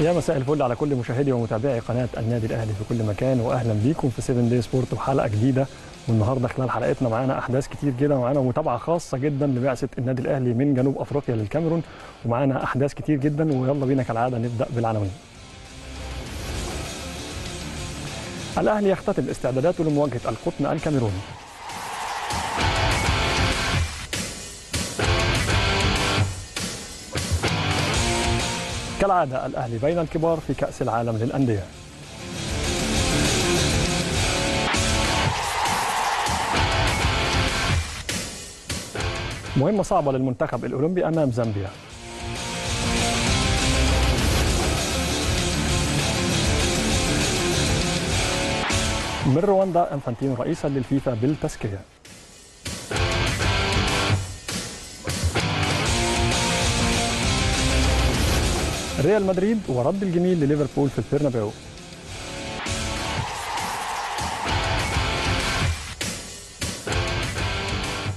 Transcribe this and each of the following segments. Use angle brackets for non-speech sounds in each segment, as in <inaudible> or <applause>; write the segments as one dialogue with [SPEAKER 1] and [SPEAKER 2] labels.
[SPEAKER 1] يا مساء الفل على كل مشاهدي ومتابعي قناة النادي الأهلي في كل مكان واهلا بيكم في 7 دي سبورت وحلقة جديدة والنهاردة خلال حلقتنا معانا أحداث كتير جدا ومعانا متابعة خاصة جدا لبعثة النادي الأهلي من جنوب أفريقيا للكاميرون ومعانا أحداث كتير جدا ويلا بينا كالعادة نبدأ بالعناوين. الأهلي يختتم استعداداته لمواجهة القطن الكاميروني. كالعادة الأهلي بين الكبار في كأس العالم للأندية. مهمة صعبة للمنتخب الأولمبي أمام زامبيا من رواندا انفانتينو رئيسا للفيفا بالتزكية ريال مدريد ورد الجميل لليفربول في البرنابيو.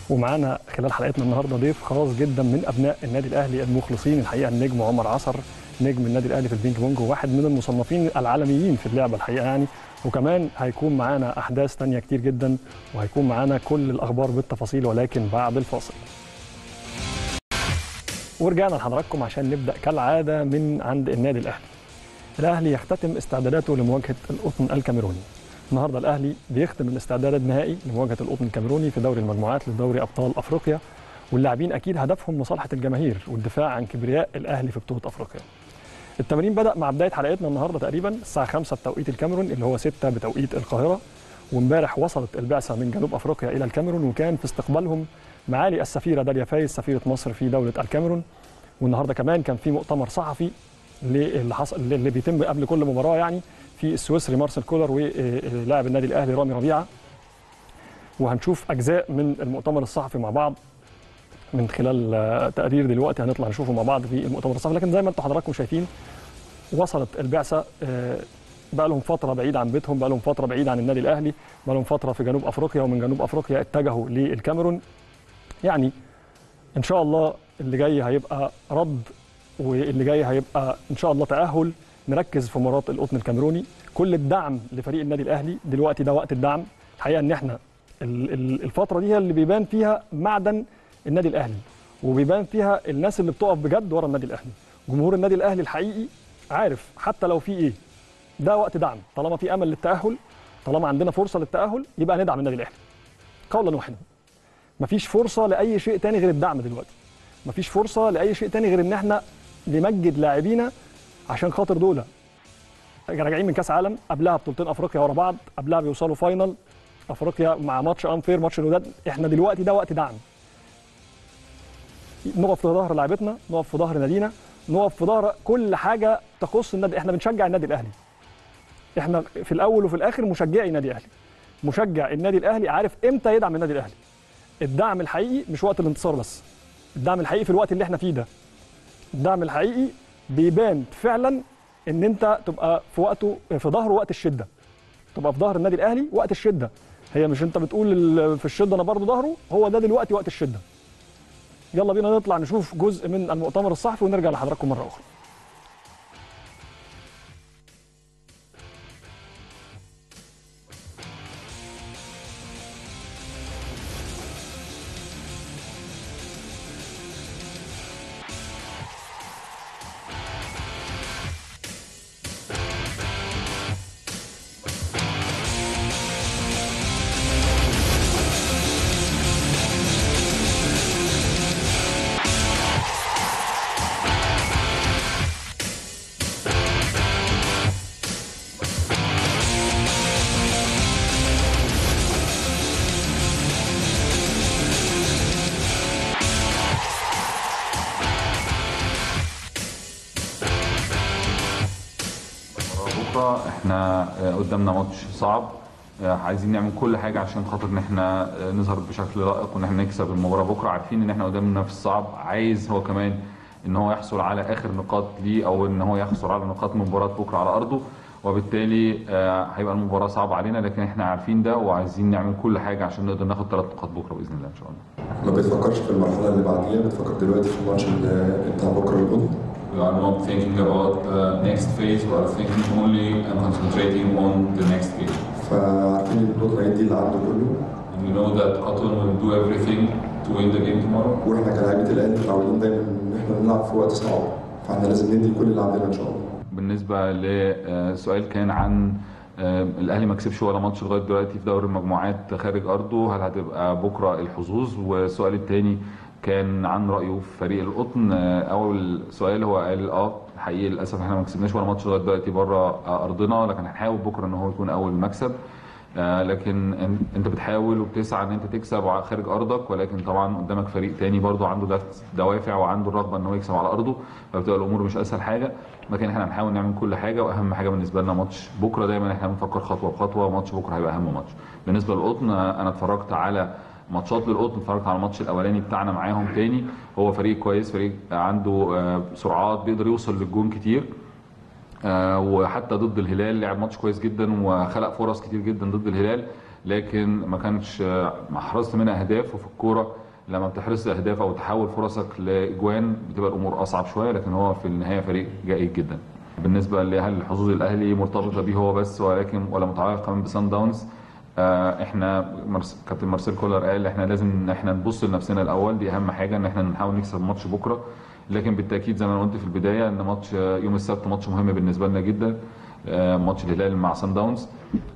[SPEAKER 1] ومعانا خلال حلقتنا النهارده ضيف خاص جدا من أبناء النادي الأهلي المخلصين الحقيقة النجم عمر عصر نجم النادي الأهلي في البينج بونج وواحد من المصنفين العالميين في اللعبة الحقيقة يعني. وكمان هيكون معانا أحداث تانية كتير جدا وهيكون معانا كل الأخبار بالتفاصيل ولكن بعد الفاصل. ورجعنا لحضراتكم عشان نبدأ كالعادة من عند النادي الأهلي الأهلي يختتم استعداداته لمواجهة القطن الكاميروني النهارده الأهلي بيختم الاستعداد النهائي لمواجهة القطن الكاميروني في دوري المجموعات لدوري أبطال أفريقيا واللاعبين أكيد هدفهم مصالحة الجماهير والدفاع عن كبرياء الأهلي في بطولة أفريقيا. التمرين بدأ مع بداية حلقتنا النهارده تقريبا الساعة 5 بتوقيت الكاميرون اللي هو 6 بتوقيت القاهرة وامبارح وصلت البعثة من جنوب أفريقيا إلى الكاميرون وكان في استقبالهم معالي السفيرة داليا فايز سفيرة مصر في دولة الكاميرون. والنهاردة كمان كان في مؤتمر صحفي اللي حصل اللي بيتم قبل كل مباراة يعني في السويسري مارسيل كولر ولاعب النادي الأهلي رامي ربيعة. وهنشوف أجزاء من المؤتمر الصحفي مع بعض من خلال تقرير دلوقتي هنطلع نشوفه مع بعض في المؤتمر الصحفي. لكن زي ما أنتم حضراتكم شايفين وصلت البعثة بقى لهم فترة بعيد عن بيتهم بقى لهم فترة بعيد عن النادي الأهلي بقى لهم فترة في جنوب أفريقيا ومن جنوب أفريقيا اتجهوا للكاميرون. يعني إن شاء الله اللي جاي هيبقى رد واللي جاي هيبقى إن شاء الله تأهل نركز في مباراة القطن الكاميروني. كل الدعم لفريق النادي الأهلي دلوقتي ده وقت الدعم. الحقيقة إن إحنا الفترة دي هي اللي بيبان فيها معدن النادي الأهلي وبيبان فيها الناس اللي بتقف بجد ورا النادي الأهلي. جمهور النادي الأهلي الحقيقي عارف حتى لو في إيه ده وقت دعم. طالما في أمل للتأهل طالما عندنا فرصة للتأهل يبقى ندعم النادي الأهلي. قولا واحدا مفيش فرصة لأي شيء تاني غير الدعم دلوقتي. مفيش فرصة لأي شيء تاني غير إن إحنا نمجد لاعبينا عشان خاطر دول. راجعين من كأس عالم قبلها بطولتين أفريقيا ورا بعض قبلها بيوصلوا final أفريقيا مع ماتش unfair ماتش الوداد. إحنا دلوقتي ده وقت دعم. نقف في ظهر لعيبتنا نقف في ظهر نادينا نقف في ظهر كل حاجة تخص النادي. إحنا بنشجع النادي الأهلي. إحنا في الأول وفي الآخر مشجعي النادي الأهلي. مشجع النادي الأهلي عارف إمتى يدعم النادي الأهلي. الدعم الحقيقي مش وقت الانتصار بس. الدعم الحقيقي في الوقت اللي إحنا فيه ده. الدعم الحقيقي بيبان فعلا إن أنت تبقى في وقته في ظهره وقت الشدة. تبقى في ظهر النادي الأهلي وقت الشدة. هي مش أنت بتقول في الشدة أنا برضه ظهره هو ده دلوقتي وقت الشدة. يلا بينا نطلع نشوف جزء من المؤتمر الصحفي ونرجع لحضراتكم
[SPEAKER 2] مرة أخرى. قدامنا ماتش صعب. عايزين نعمل كل حاجة عشان خاطر إن إحنا نظهر بشكل لائق وإن إحنا نكسب المباراة. بكرة عارفين إن إحنا قدام منافس صعب. عايز هو كمان إن هو يحصل على آخر نقاط ليه أو إن هو يحصل على نقاط من مباراة بكرة على أرضه. وبالتالي هيبقى المباراة صعبة علينا لكن إحنا عارفين ده وعايزين نعمل كل حاجة عشان نقدر ناخد ثلاث نقاط بكرة بإذن الله إن شاء الله.
[SPEAKER 3] ما بتفكرش في المرحلة اللي بعديها؟ بتفكر دلوقتي في الماتش بتاع بكرة القطن
[SPEAKER 2] We are not thinking about the next phase. We are thinking only and concentrating on the next phase.
[SPEAKER 3] فعارفين ان البطوله دي اللي عنده كله
[SPEAKER 2] And we know that Cotton will do everything to win the game tomorrow.
[SPEAKER 3] وإحنا كلاعيبه الاهلي متعودين دايما ان إحنا بنلعب في وقت صعب فاحنا لازم ندي كل اللي عندنا ان شاء الله
[SPEAKER 2] بالنسبة لسؤال كان عن آه، الأهلي ما كسبش ولا ماتش لغاية دلوقتي في دوري المجموعات خارج أرضه هل هتبقى بكرة الحظوظ والسؤال الثاني كان عن رأيه في فريق القطن. آه، أول سؤال هو قال آه حقيقي للأسف إحنا ما كسبناش ولا ماتش لغاية دلوقتي بره أرضنا لكن هنحاول بكرة إن هو يكون أول مكسب. آه، لكن أنت بتحاول وبتسعى إن أنت تكسب خارج أرضك ولكن طبعا قدامك فريق تاني برضه عنده دوافع وعنده الرغبه إن هو يكسب على أرضه فبتبقى الأمور مش أسهل حاجة. لكن إحنا هنحاول نعمل كل حاجة وأهم حاجة بالنسبة لنا ماتش بكرة. دايما إحنا بنفكر خطوة بخطوة وماتش بكرة هيبقى أهم ماتش. بالنسبة للقطن آه، أنا اتفرجت على ماتشات للقطن اتفرجت على الماتش الأولاني بتاعنا معاهم تاني. هو فريق كويس فريق عنده آه، سرعات بيقدر يوصل للجون كتير. آه، وحتى ضد الهلال لعب ماتش كويس جدا وخلق فرص كتير جدا ضد الهلال لكن ما كانش آه، ما حرزت منها أهداف. وفي الكورة لما بتحرز أهداف أو تحول فرصك لأجوان بتبقى الأمور أصعب شوية لكن هو في النهاية فريق جيد جدا. بالنسبة لهل حظوظ الأهلي مرتبطة بيه هو بس ولكن ولا متعلقه كمان بسان داونز. إحنا مرس... كابتن مارسيل كولر قال إحنا لازم إن إحنا نبص لنفسنا الأول دي أهم حاجة إن إحنا نحاول نكسب ماتش بكرة. لكن بالتأكيد زي ما أنا قلت في البداية إن ماتش آه، يوم السبت ماتش مهم بالنسبة لنا جدا آه، ماتش الهلال مع سان داونز.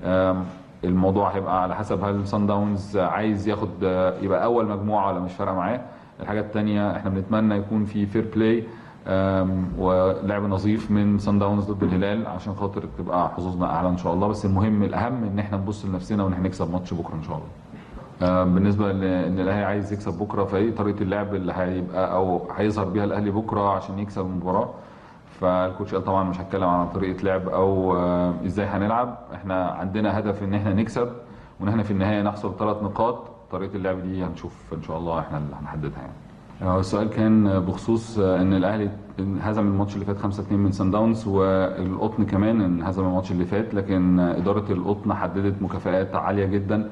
[SPEAKER 2] آم، الموضوع هيبقى على حسب هل سان داونز عايز ياخد آه، يبقى أول مجموعة ولا مش فارقة معاه. الحاجة الثانية إحنا بنتمنى يكون في fair play ولعب نظيف من سان داونز ضد الهلال عشان خاطر تبقى حظوظنا أعلى إن شاء الله. بس المهم الأهم إن إحنا نبص لنفسنا وإن إحنا نكسب ماتش بكرة إن شاء الله. بالنسبة لأن الأهلي عايز يكسب بكرة فإيه طريقة اللعب اللي هيبقى أو هيظهر بيها الأهلي بكرة عشان يكسب المباراة؟ فالكوتش قال طبعا مش هتكلم عن طريقة لعب أو إزاي هنلعب. إحنا عندنا هدف إن إحنا نكسب وإن إحنا في النهاية نحصل ثلاث نقاط. طريقة اللعب دي هنشوف إن شاء الله إحنا اللي هنحددها يعني. السؤال كان بخصوص آه، إن الأهلي هزم الماتش اللي فات 5 2 من سان داونز والقطن كمان ان هزم الماتش اللي فات لكن آه، إدارة القطن حددت مكافآت عالية جدا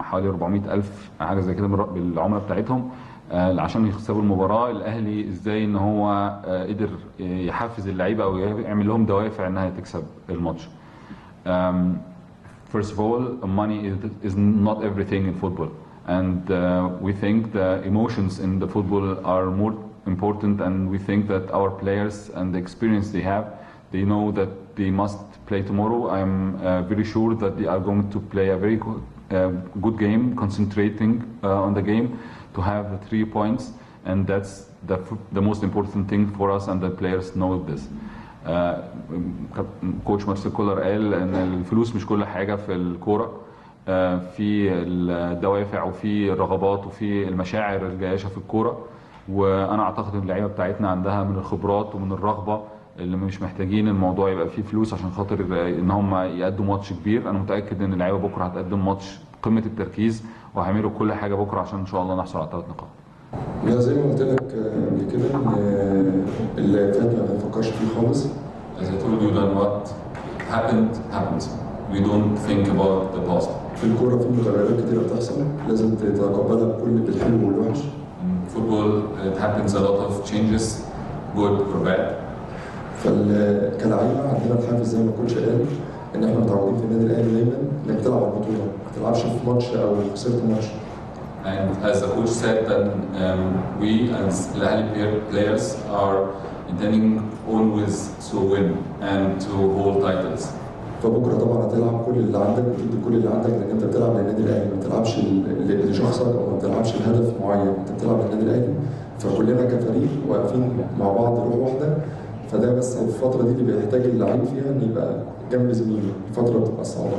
[SPEAKER 2] حوالي 400 ألف حاجة زي كده بالعملة بتاعتهم آه، عشان يكسبوا المباراة الأهلي إزاي إن هو آه، قدر يحفز اللعيبة أو يعمل لهم دوافع إنها تكسب الماتش first of all, money is not everything in football. And uh, we think the emotions in the football are more important and we think that our players and the experience they have, they know that they must play tomorrow. I'm uh, very sure that they are going to play a very good, uh, good game, concentrating uh, on the game to have the three points. And that's the, f- the most important thing for us and the players know this. آه، كوتش مارسيل كولر قال ان الفلوس مش كل حاجه في الكوره آه، في الدوافع وفي الرغبات وفي المشاعر الجياشة في الكورة وأنا أعتقد إن اللعيبة بتاعتنا عندها من الخبرات ومن الرغبة اللي مش محتاجين الموضوع يبقى فيه فلوس عشان خاطر إن هم يقدموا ماتش كبير أنا متأكد إن اللعيبة بكرة هتقدم ماتش قمة التركيز وهيعملوا كل حاجة بكرة عشان إن شاء الله نحصل على ثلاث نقاط
[SPEAKER 3] لا زي ما قلت لك آه، قبل كده إن آه، اللي فات ما بنفكرش فيه خالص
[SPEAKER 2] As I told you that what happened happened. We don't think about the past.
[SPEAKER 3] في الكورة في متغيرات كتيرة بتحصل. لازم تتقبلها بكل بالحلو والوحش.
[SPEAKER 2] In football, it happens a lot of changes, good or bad.
[SPEAKER 3] فكلاعيبه عندنا الحافز زي ما الكوتش قال إن إحنا متعودين في النادي الأهلي دايما إنك بتلعب على البطولة. ما تلعبش في ماتش أو خسرت ماتش.
[SPEAKER 2] And as the coach said, that um, we as Al Ahly players are intending always to win and to hold titles.
[SPEAKER 3] فبكرة طبعا هتلعب كل اللي عندك وتدي كل اللي عندك لأن أنت بتلعب للنادي الأهلي ما بتلعبش لشخصك أو ما بتلعبش لهدف معين أنت بتلعب للنادي الأهلي. فكلنا كفريق واقفين مع بعض روح واحدة. فده بس الفترة دي اللي بيحتاج اللعيب فيها إن يبقى جنب زميله. الفترة بتبقى صعبة.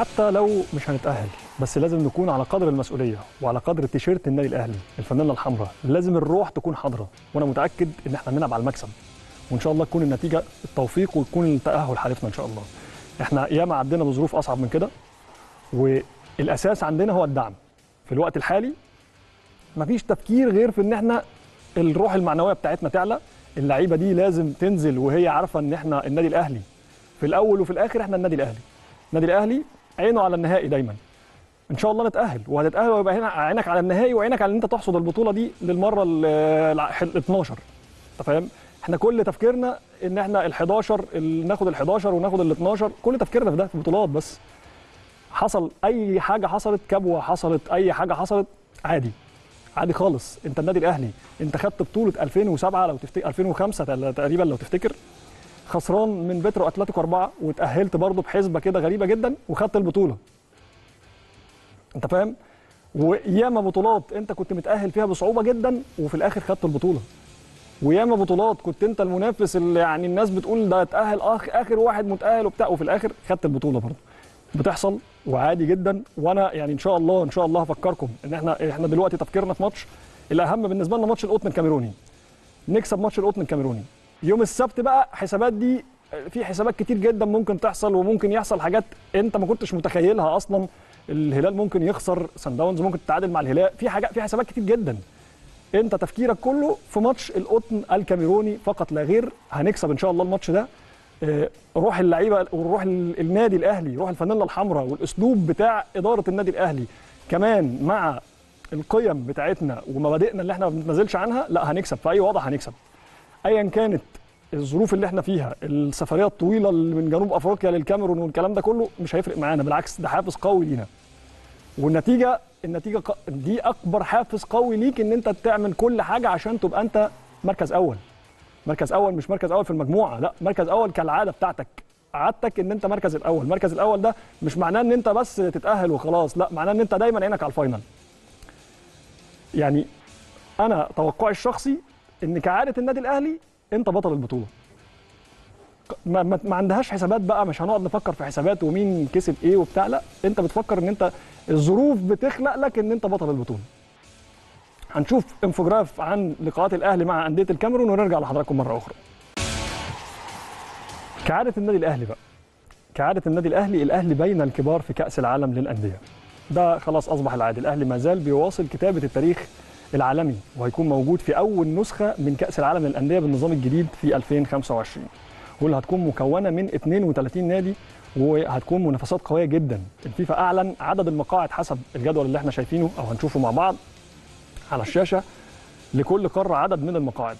[SPEAKER 1] حتى لو مش هنتأهل بس لازم نكون على قدر المسؤولية وعلى قدر تيشيرت النادي الأهلي الفانيلا الحمراء. لازم الروح تكون حاضرة وأنا متأكد إن إحنا هنلعب على المكسب. وإن شاء الله تكون النتيجة التوفيق ويكون التأهل حالفنا إن شاء الله. إحنا ياما عدينا بظروف أصعب من كده والأساس عندنا هو الدعم. في الوقت الحالي مفيش تفكير غير في إن إحنا الروح المعنوية بتاعتنا تعلى اللعيبة دي لازم تنزل وهي عارفة إن إحنا النادي الأهلي. في الأول وفي الآخر إحنا النادي الأهلي. النادي الأهلي عينه على النهائي دايما. إن شاء الله نتأهل وهتتأهل ويبقى هنا عينك على النهائي وعينك على إن أنت تحصد البطولة دي للمرة ال 12 أنت فاهم؟ إحنا كل تفكيرنا إن إحنا ال 11 ال- ناخد ال 11 وناخد ال 12 كل تفكيرنا في ده في بطولات بس. حصل أي حاجة حصلت كبوة حصلت أي حاجة حصلت عادي. عادي خالص. أنت النادي الأهلي أنت خدت بطولة 2007 لو تفتكر 2005 تل- تقريبا لو تفتكر. خسران من بيترو اتلتيكو أربعة وتأهلت برضه بحسبة كده غريبة جدا وخدت البطولة. أنت فاهم؟ وياما بطولات أنت كنت متأهل فيها بصعوبة جدا وفي الآخر خدت البطولة. وياما بطولات كنت أنت المنافس اللي يعني الناس بتقول ده اتاهل اخ آخر واحد متأهل وبتاع وفي الآخر خدت البطولة برضه. بتحصل وعادي جدا وأنا يعني إن شاء الله إن شاء الله هفكركم إن إحنا إحنا دلوقتي تفكيرنا في ماتش الأهم بالنسبة لنا ماتش القطن الكاميروني نكسب ماتش القطن الكاميروني يوم السبت بقى حسابات دي في حسابات كتير جدا ممكن تحصل وممكن يحصل حاجات أنت ما كنتش متخيلها أصلا. الهلال ممكن يخسر سان داونز ممكن تتعادل مع الهلال. في حاجات في حسابات كتير جدا. أنت تفكيرك كله في ماتش القطن الكاميروني فقط لا غير. هنكسب إن شاء الله الماتش ده. آه، روح اللعيبة وروح ال- النادي الأهلي روح الفانيلا الحمراء والأسلوب بتاع إدارة النادي الأهلي. كمان مع القيم بتاعتنا ومبادئنا اللي إحنا ما بنتنازلش عنها لا هنكسب. في أي وضع هنكسب. ايا كانت الظروف اللي إحنا فيها السفرية الطويلة اللي من جنوب أفريقيا للكاميرون والكلام ده كله مش هيفرق معانا بالعكس ده حافز قوي لينا. والنتيجة النتيجة دي أكبر حافز قوي ليك إن أنت تعمل كل حاجة عشان تبقى أنت مركز أول. مركز أول مش مركز أول في المجموعة لأ مركز أول كالعادة بتاعتك عادتك إن أنت مركز الأول. المركز الأول ده مش معناه إن أنت بس تتأهل وخلاص لأ معناه إن أنت دايما عينك على ال final يعني أنا توقعي الشخصي إن كعادة النادي الأهلي أنت بطل البطولة. ما, ما, ما عندهاش حسابات بقى مش هنقعد نفكر في حسابات ومين كسب إيه وبتاع لا أنت بتفكر إن أنت الظروف بتخلق لك إن أنت بطل البطولة. هنشوف infograph عن لقاءات الأهلي مع أندية الكاميرون ونرجع لحضراتكم مرة أخرى. كعادة النادي الأهلي بقى. كعادة النادي الأهلي الأهلي بين الكبار في كأس العالم للأندية. ده خلاص أصبح العادي. الأهلي ما زال بيواصل كتابة التاريخ العالمي وهيكون موجود في أول نسخة من كأس العالم للأندية بالنظام الجديد في 2025 واللي هتكون مكونة من 32 نادي وهتكون منافسات قوية جدا. الفيفا أعلن عدد المقاعد حسب الجدول اللي إحنا شايفينه أو هنشوفه مع بعض على الشاشة لكل قارة عدد من المقاعد.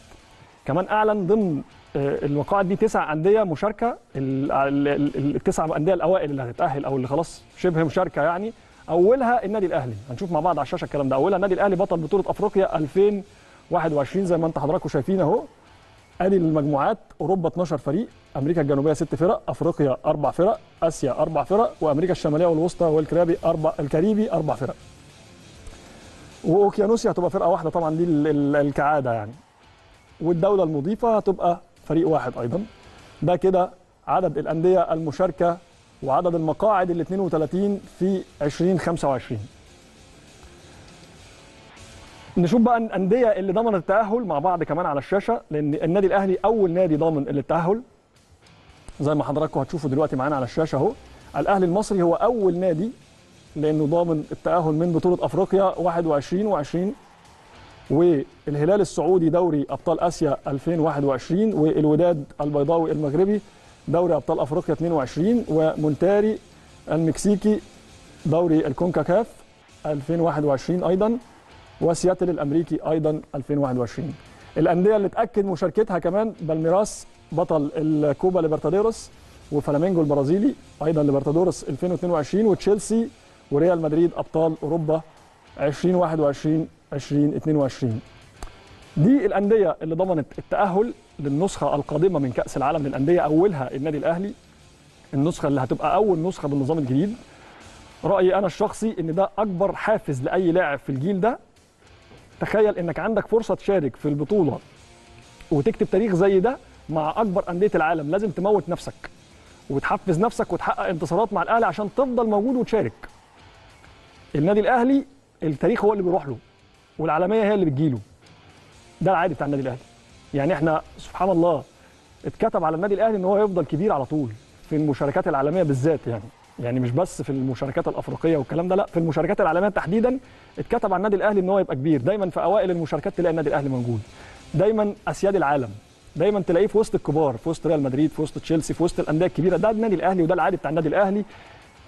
[SPEAKER 1] كمان أعلن ضمن آه، المقاعد دي تسع أندية مشاركة ال- ال- ال- التسع أندية الأوائل اللي هتتأهل أو اللي خلاص شبه مشاركة يعني أولها النادي الأهلي. هنشوف مع بعض على الشاشة الكلام ده. أولها النادي الأهلي بطل بطولة أفريقيا 2021 زي ما أنت حضراتكم شايفين أهو. أدي المجموعات أوروبا 12 فريق أمريكا الجنوبية ست فرق أفريقيا أربع فرق آسيا أربع فرق وأمريكا الشمالية والوسطى والكاريبي أربع الكاريبي أربع فرق. وأوكيانوسيا هتبقى فرقة واحدة طبعا دي ال- ال- الكعادة يعني. والدولة المضيفة هتبقى فريق واحد أيضا. ده كده عدد الأندية المشاركة وعدد المقاعد ال 32 في 2025 نشوف بقى الأندية اللي ضمنت التأهل مع بعض كمان على الشاشة لأن النادي الأهلي أول نادي ضامن التأهل. زي ما حضراتكم هتشوفوا دلوقتي معانا على الشاشة أهو. الأهلي المصري هو أول نادي لأنه ضامن التأهل من بطولة أفريقيا 21 و20 والهلال السعودي دوري أبطال آسيا 2021 والوداد البيضاوي المغربي دوري أبطال أفريقيا 22 ومونتاري المكسيكي دوري الكونكاكاف 2021 أيضا وسياتل الأمريكي أيضا 2021 الأندية اللي اتاكد مشاركتها كمان بالميراس بطل الكوبا ليبرتادورس وفلامينجو البرازيلي أيضا ليبرتادورس 2022 وتشيلسي وريال مدريد أبطال أوروبا 2021 2022 دي الأندية اللي ضمنت التأهل للنسخة القادمة من كأس العالم للأندية أولها النادي الأهلي النسخة اللي هتبقى أول نسخة بالنظام الجديد. رأيي أنا الشخصي إن ده أكبر حافز لأي لاعب في الجيل ده. تخيل إنك عندك فرصة تشارك في البطولة وتكتب تاريخ زي ده مع أكبر أندية العالم. لازم تموت نفسك وتحفز نفسك وتحقق انتصارات مع الأهلي عشان تفضل موجود وتشارك. النادي الأهلي التاريخ هو اللي بيروح له والعالمية هي اللي بتجيله. ده العادي بتاع النادي الأهلي. يعني إحنا سبحان الله اتكتب على النادي الأهلي إن هو يفضل كبير على طول. في المشاركات العالمية بالذات يعني. يعني مش بس في المشاركات الأفريقية والكلام ده لا في المشاركات العالمية تحديدا اتكتب على النادي الأهلي إن هو يبقى كبير. دايما في أوائل المشاركات تلاقي النادي الأهلي موجود. دايما أسياد العالم. دايما تلاقيه في وسط الكبار في وسط ريال مدريد في وسط تشيلسي في وسط الأندية الكبيرة. ده النادي الأهلي وده العادي بتاع النادي الأهلي.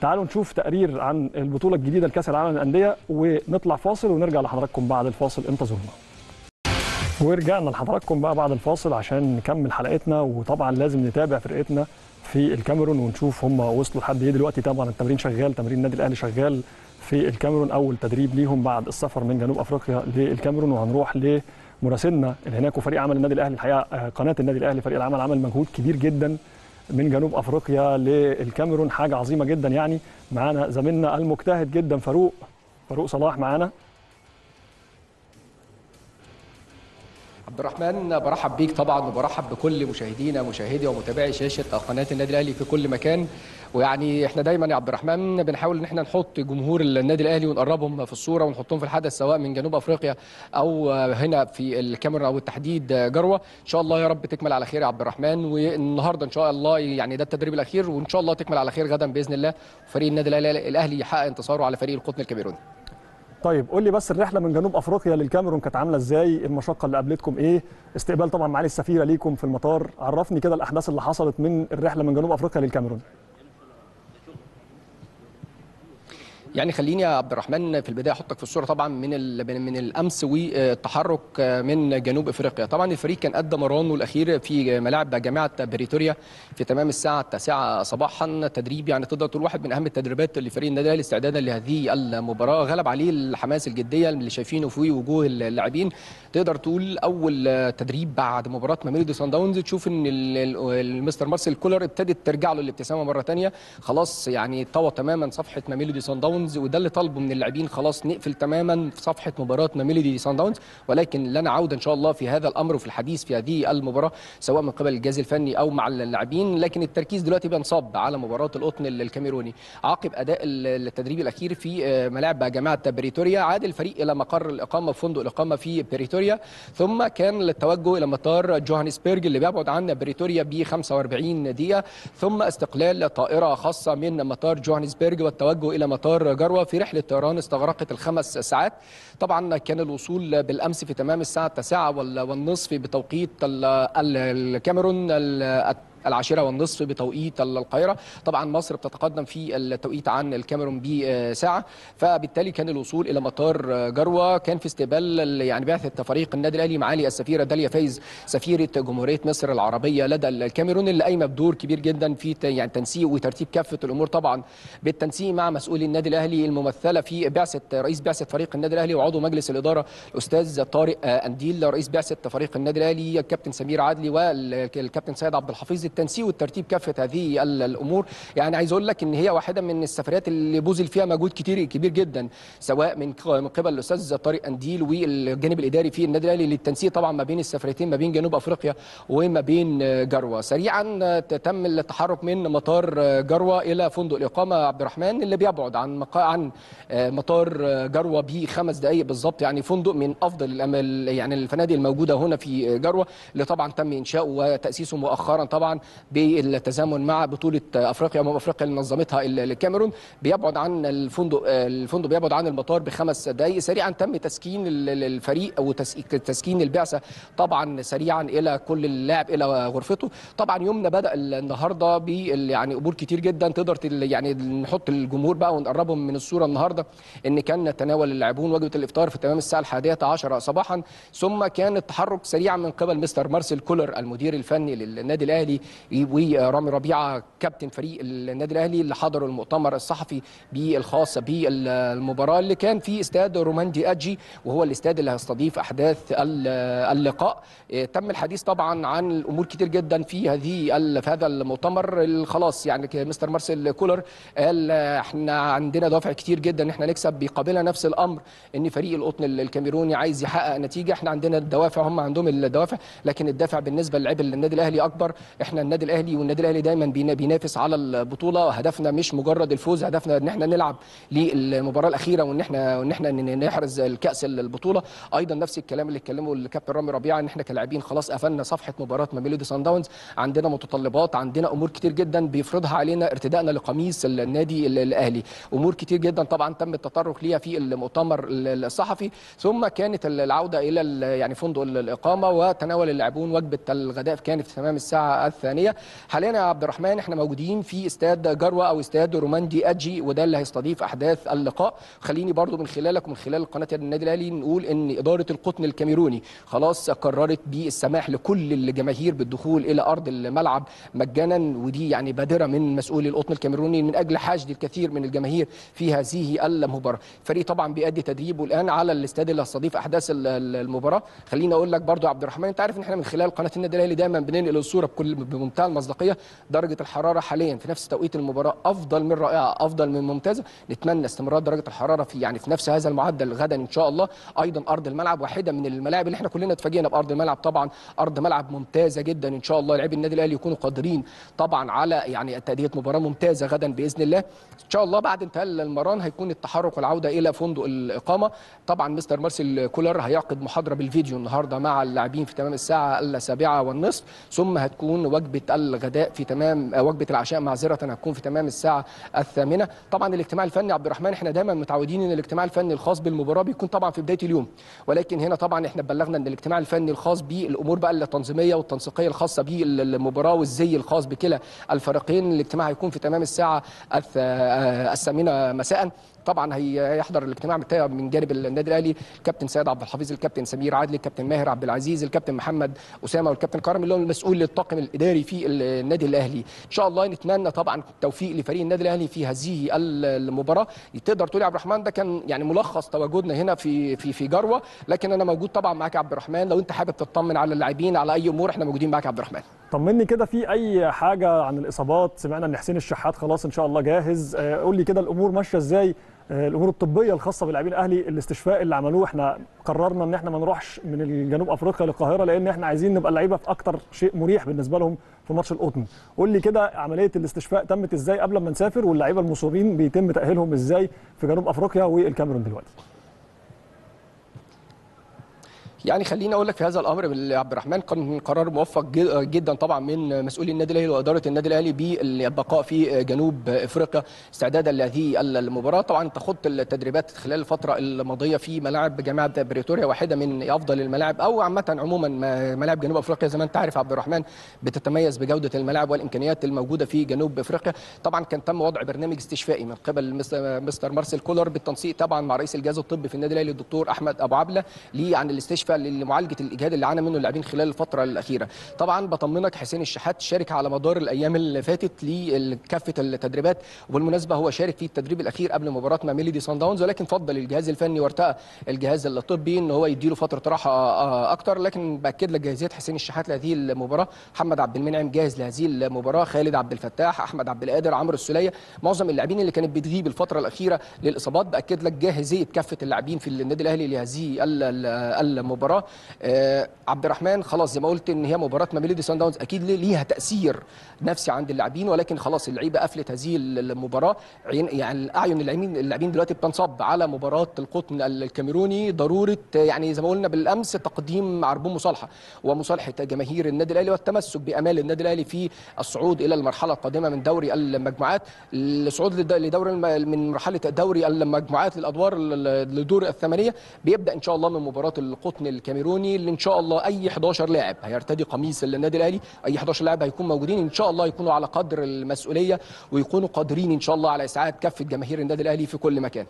[SPEAKER 1] تعالوا نشوف تقرير عن البطولة الجديدة لكأس العالم للأندية ونطلع فاصل ونرجع لحضراتكم بعد الفاصل. انتظرونا. ورجعنا لحضراتكم بقى بعد الفاصل عشان نكمل حلقتنا وطبعا لازم نتابع فرقتنا في الكاميرون ونشوف هم وصلوا لحد إيه دلوقتي. طبعا التمرين شغال تمرين النادي الأهلي شغال في الكاميرون. أول تدريب ليهم بعد السفر من جنوب أفريقيا للكاميرون وهنروح لمراسلنا اللي هناك وفريق عمل النادي الأهلي الحقيقة قناة النادي الأهلي فريق العمل عمل مجهود كبير جدا من جنوب أفريقيا للكاميرون. حاجة عظيمة جدا يعني. معانا زميلنا المجتهد جدا فاروق فاروق صلاح معانا.
[SPEAKER 4] عبد الرحمن برحب بيك طبعا وبرحب بكل مشاهدينا مشاهدي ومتابعي شاشة قناة النادي الأهلي في كل مكان. ويعني إحنا دايما يا عبد الرحمن بنحاول إن إحنا نحط جمهور النادي الأهلي ونقربهم في الصورة ونحطهم في الحدث سواء من جنوب أفريقيا أو هنا في الكاميرون أو التحديد جروة. إن شاء الله يا رب تكمل على خير يا عبد الرحمن. والنهاردة إن شاء الله يعني ده التدريب الأخير وإن شاء الله تكمل على خير غدا بإذن الله. فريق النادي الأهلي يحقق انتصاره على فريق القطن الكاميروني.
[SPEAKER 1] طيب قول لي بس الرحلة من جنوب أفريقيا للكاميرون كانت عاملة إزاي؟ المشقة اللي قابلتكم إيه؟ استقبال طبعا معالي السفيرة ليكم في المطار. عرفني كده الأحداث اللي حصلت من الرحلة من جنوب أفريقيا للكاميرون.
[SPEAKER 4] يعني خليني يا عبد الرحمن في البداية أحطك في الصورة طبعا من من الأمس والتحرك من جنوب إفريقيا. طبعا الفريق كان ادى مرانه الأخير في ملاعب جامعة بريتوريا في تمام الساعة التاسعة صباحا تدريب. يعني تقدر تقول واحد من أهم التدريبات لفريق النادي الأهلي استعدادا لهذه المباراة. غلب عليه الحماس الجدية اللي شايفينه في وجوه اللاعبين. تقدر تقول أول تدريب بعد مباراة ميلودي سان داونز. تشوف إن المستر مارسيل كولر ابتدت ترجع له الابتسامة مرة ثانية خلاص يعني طوى تماما صفحة ميلودي سان داونز. وده اللي طالبه من اللاعبين خلاص نقفل تماما في صفحة مباراة ميلودي سان داونز. ولكن لنا عوده إن شاء الله في هذا الأمر وفي الحديث في هذه المباراة سواء من قبل الجهاز الفني أو مع اللاعبين. لكن التركيز دلوقتي بينصب على مباراة القطن الكاميروني. عقب أداء التدريب الأخير في ملاعب جامعة بريتوريا. عاد الفريق إلى مقر الإقامة في فندق الإقامة في بريتوريا. ثم كان التوجه إلى مطار جوهانسبرج اللي بيبعد عن بريتوريا ب 45 دقيقة. ثم استقلال طائرة خاصة من مطار جوهانسبرج والتوجه إلى مطار جروة في رحلة طيران استغرقت الخمس ساعات. طبعا كان الوصول بالأمس في تمام الساعة التاسعة والنصف بتوقيت الكاميرون العاشرة والنصف بتوقيت القاهرة. طبعا مصر بتتقدم في التوقيت عن الكاميرون بساعة فبالتالي كان الوصول إلى مطار جروة. كان في استقبال يعني بعثة فريق النادي الأهلي معالي السفيرة داليا فايز سفيرة جمهورية مصر العربية لدى الكاميرون اللي قايمة بدور كبير جدا في يعني تنسيق وترتيب كافة الأمور. طبعا بالتنسيق مع مسؤولي النادي الأهلي الممثلة في بعثة رئيس بعثة فريق النادي الأهلي وعضو مجلس الإدارة الأستاذ طارق أنديل. رئيس بعثة فريق النادي الأهلي الكابتن سمير عدلي والكابتن سيد عبد الحفيظ التنسيق والترتيب كافة هذه الأمور. يعني عايز أقول لك إن هي واحدة من السفريات اللي بذل فيها مجهود كتير كبير جدا سواء من من قبل الأستاذ طارق أنديل والجانب الإداري في النادي الأهلي للتنسيق طبعا ما بين السفريتين ما بين جنوب أفريقيا وما بين جروة. سريعا تم التحرك من مطار جروة إلى فندق الإقامة. عبد الرحمن اللي بيبعد عن مقا... عن مطار جروة بخمس دقائق بالظبط يعني فندق من أفضل يعني الفنادق الموجودة هنا في جروة اللي طبعا تم انشاؤه وتأسيسه مؤخرا طبعا بالتزامن مع بطولة أفريقيا امم أفريقيا اللي نظمتها الكاميرون. بيبعد عن الفندق الفندق بيبعد عن المطار بخمس دقائق سريعا. تم تسكين الفريق أو تسكين البعثة طبعا سريعا إلى كل اللاعب إلى غرفته. طبعا يومنا بدأ النهارده ب يعني أمور كتير جدا. تقدر يعني نحط الجمهور بقى ونقربهم من الصورة النهارده إن كان تناول اللاعبون وجبة الإفطار في تمام الساعة الحادية عشر صباحا. ثم كان التحرك سريعا من قبل مستر مارسيل كولر المدير الفني للنادي الأهلي ورامي ربيعة كابتن فريق النادي الأهلي اللي حضروا المؤتمر الصحفي بالخاص بالمباراة اللي كان في استاد روماندي أجي وهو الاستاد اللي هيستضيف أحداث اللقاء. تم الحديث طبعا عن الأمور كتير جدا في هذه في هذا المؤتمر. خلاص يعني مستر مارسيل كولر قال إحنا عندنا دوافع كتير جدا إن إحنا نكسب. بيقابلنا نفس الأمر إن فريق القطن الكاميروني عايز يحقق نتيجة. إحنا عندنا الدوافع هم عندهم الدوافع لكن الدافع بالنسبة للاعب النادي الأهلي أكبر. إحنا النادي الأهلي والنادي الأهلي دايما بينا- بينافس على البطولة هدفنا مش مجرد الفوز هدفنا إن إحنا نلعب للمباراة الأخيرة وإن إحنا وإن إحنا نحرز الكأس البطولة. أيضا نفس الكلام اللي اتكلمه الكابتن رامي ربيعة إن إحنا كلاعبين خلاص قفلنا صفحة مباراة ميلودي سان داونز. عندنا متطلبات عندنا أمور كتير جدا بيفرضها علينا ارتدائنا لقميص النادي ال- الأهلي. أمور كتير جدا طبعا تم التطرق ليها في المؤتمر ال- الصحفي. ثم كانت العودة إلى ال- يعني فندق ال- الإقامة وتناول اللاعبون وجبة الغداء كانت تمام الساعة الثانية حاليا يا عبد الرحمن إحنا موجودين في استاد جروة أو استاد روماندي أجي وده اللي هيستضيف أحداث اللقاء. خليني برضو من خلالك ومن خلال قناة النادي الأهلي نقول إن إدارة القطن الكاميروني خلاص قررت بالسماح لكل الجماهير بالدخول إلى أرض الملعب مجانا ودي يعني بادرة من مسؤولي القطن الكاميروني من أجل حشد الكثير من الجماهير في هذه المباراة. الفريق طبعا بيأدي تدريبه الآن على الاستاد اللي هيستضيف أحداث ال- ال- المباراة. خليني أقول لك برضو عبد الرحمن أنت عارف إن إحنا من خلال قناة النادي الأهلي دايما بننقل الصورة بكل بمنتهى المصداقية. درجة الحرارة حاليا في نفس توقيت المباراة أفضل من رائعة أفضل من ممتازة. نتمنى استمرار درجة الحرارة في يعني في نفس هذا المعدل غدا إن شاء الله. أيضا أرض الملعب واحدة من الملاعب اللي إحنا كلنا اتفاجئنا بأرض الملعب. طبعا أرض ملعب ممتازة جدا إن شاء الله. لاعبي النادي الأهلي يكونوا قادرين طبعا على يعني تأدية مباراة ممتازة غدا بإذن الله. إن شاء الله بعد انتهاء المران هيكون التحرك والعودة إلى فندق الإقامة. طبعا مستر مارسيل كولر هيعقد محاضرة بالفيديو النهارده مع اللاعبين في تمام الساعة السابعة والنصف. ثم هتكون وجبة الغداء في تمام آه، وجبة العشاء معذرة هتكون في تمام الساعة الثامنة. طبعا الاجتماع الفني عبد الرحمن إحنا دايما متعودين إن الاجتماع الفني الخاص بالمباراة بيكون طبعا في بداية اليوم. ولكن هنا طبعا إحنا بلغنا إن الاجتماع الفني الخاص بالأمور بقى التنظيمية والتنسيقية الخاصة بالمباراه والزي الخاص بكلا الفريقين. الاجتماع هيكون في تمام الساعة آه، الثامنة مساء. طبعا هيحضر الاجتماع بتاعه من جانب النادي الأهلي الكابتن سيد عبد الحفيظ الكابتن سمير عادل الكابتن ماهر عبد العزيز الكابتن محمد أسامة والكابتن كرم اللي هو المسؤول للطاقم الإداري في النادي الأهلي. إن شاء الله نتمنى طبعا التوفيق لفريق النادي الأهلي في هذه المباراة. تقدر تقول يا عبد الرحمن ده كان يعني ملخص تواجدنا هنا في في في جروة لكن أنا موجود طبعا معاك يا عبد الرحمن. لو أنت حابب تطمن على اللاعبين على أي أمور إحنا موجودين معاك يا عبد الرحمن.
[SPEAKER 1] طمني كده في أي حاجة عن الإصابات. سمعنا إن حسين الشحات خلاص إن شاء الله جاهز. آه، قول لي كده الأمور ماشية إزاي. الأمور الطبية الخاصة باللاعبين الأهلي الاستشفاء اللي عملوه إحنا قررنا إن إحنا ما نروحش من الجنوب أفريقيا للقاهرة لأن إحنا عايزين نبقى اللعيبة في أكتر شيء مريح بالنسبة لهم في ماتش القطن. قول لي كده عملية الاستشفاء تمت إزاي قبل ما نسافر واللعيبه المصابين بيتم تأهيلهم إزاي في جنوب أفريقيا والكاميرون دلوقتي؟
[SPEAKER 4] يعني خليني أقول لك في هذا الأمر عبد الرحمن كان قرار موفق جد- جدا طبعا من مسؤولي النادي الأهلي وإدارة النادي الأهلي بالبقاء في جنوب إفريقيا استعدادا لهذه المباراة. طبعا خضت التدريبات خلال الفترة الماضية في ملاعب جامعة بريتوريا واحدة من أفضل الملاعب أو عامة عموما ما- ملاعب جنوب إفريقيا. زي ما أنت عارف عبد الرحمن بتتميز بجودة الملاعب والإمكانيات الموجودة في جنوب إفريقيا. طبعا كان تم وضع برنامج استشفائي من قبل مس- مستر مارسيل كولر بالتنسيق طبعا مع رئيس الجهاز الطبي في النادي الأهلي الدكتور أحمد أبو عبلة عن الاستشفاء لمعالجة الإجهاد اللي عانى منه اللاعبين خلال الفترة الأخيرة. طبعا بطمنك حسين الشحات شارك على مدار الأيام اللي فاتت لكافة التدريبات. وبالمناسبة هو شارك في التدريب الأخير قبل مباراة ميلودي سان داونز ولكن فضل الجهاز الفني وارتقى الجهاز الطبي إن هو يديله فترة راحة آه، أكتر. لكن بأكد لك جاهزية حسين الشحات لهذه المباراة. محمد عبد المنعم جاهز لهذه المباراة. خالد عبد الفتاح أحمد عبد القادر عمرو السولية معظم اللاعبين اللي كانت بتغيب الفترة الأخيرة للإصابات. بأكد لك جاهزية كافة اللاعبين في النادي الأهلي لهذه ال- ال- المباراه آه، عبد الرحمن خلاص زي ما قلت إن هي مباراة ميلودي سان داونز أكيد ليه- ليها تأثير نفسي عند اللاعبين ولكن خلاص اللعيبة قفلت هذه المباراة. عين يعني اعين اللاعبين اللاعبين دلوقتي بتنصب على مباراة القطن الكاميروني. ضرورة يعني زي ما قلنا بالأمس تقديم عربون مصالحة ومصالحة جماهير النادي الأهلي والتمسك بأمال النادي الأهلي في الصعود إلى المرحلة القادمة من دوري المجموعات الصعود لد- لدور الم- من مرحلة دوري المجموعات للأدوار لدور الثمانية. بيبدأ إن شاء الله من مباراة القطن الكاميروني اللي إن شاء الله أي 11 لاعب هيرتدي قميص النادي الأهلي. أي 11 لاعب هيكون موجودين إن شاء الله يكونوا على قدر المسؤولية ويكونوا قادرين إن شاء الله على اسعاد كافه جماهير النادي الأهلي في كل مكان.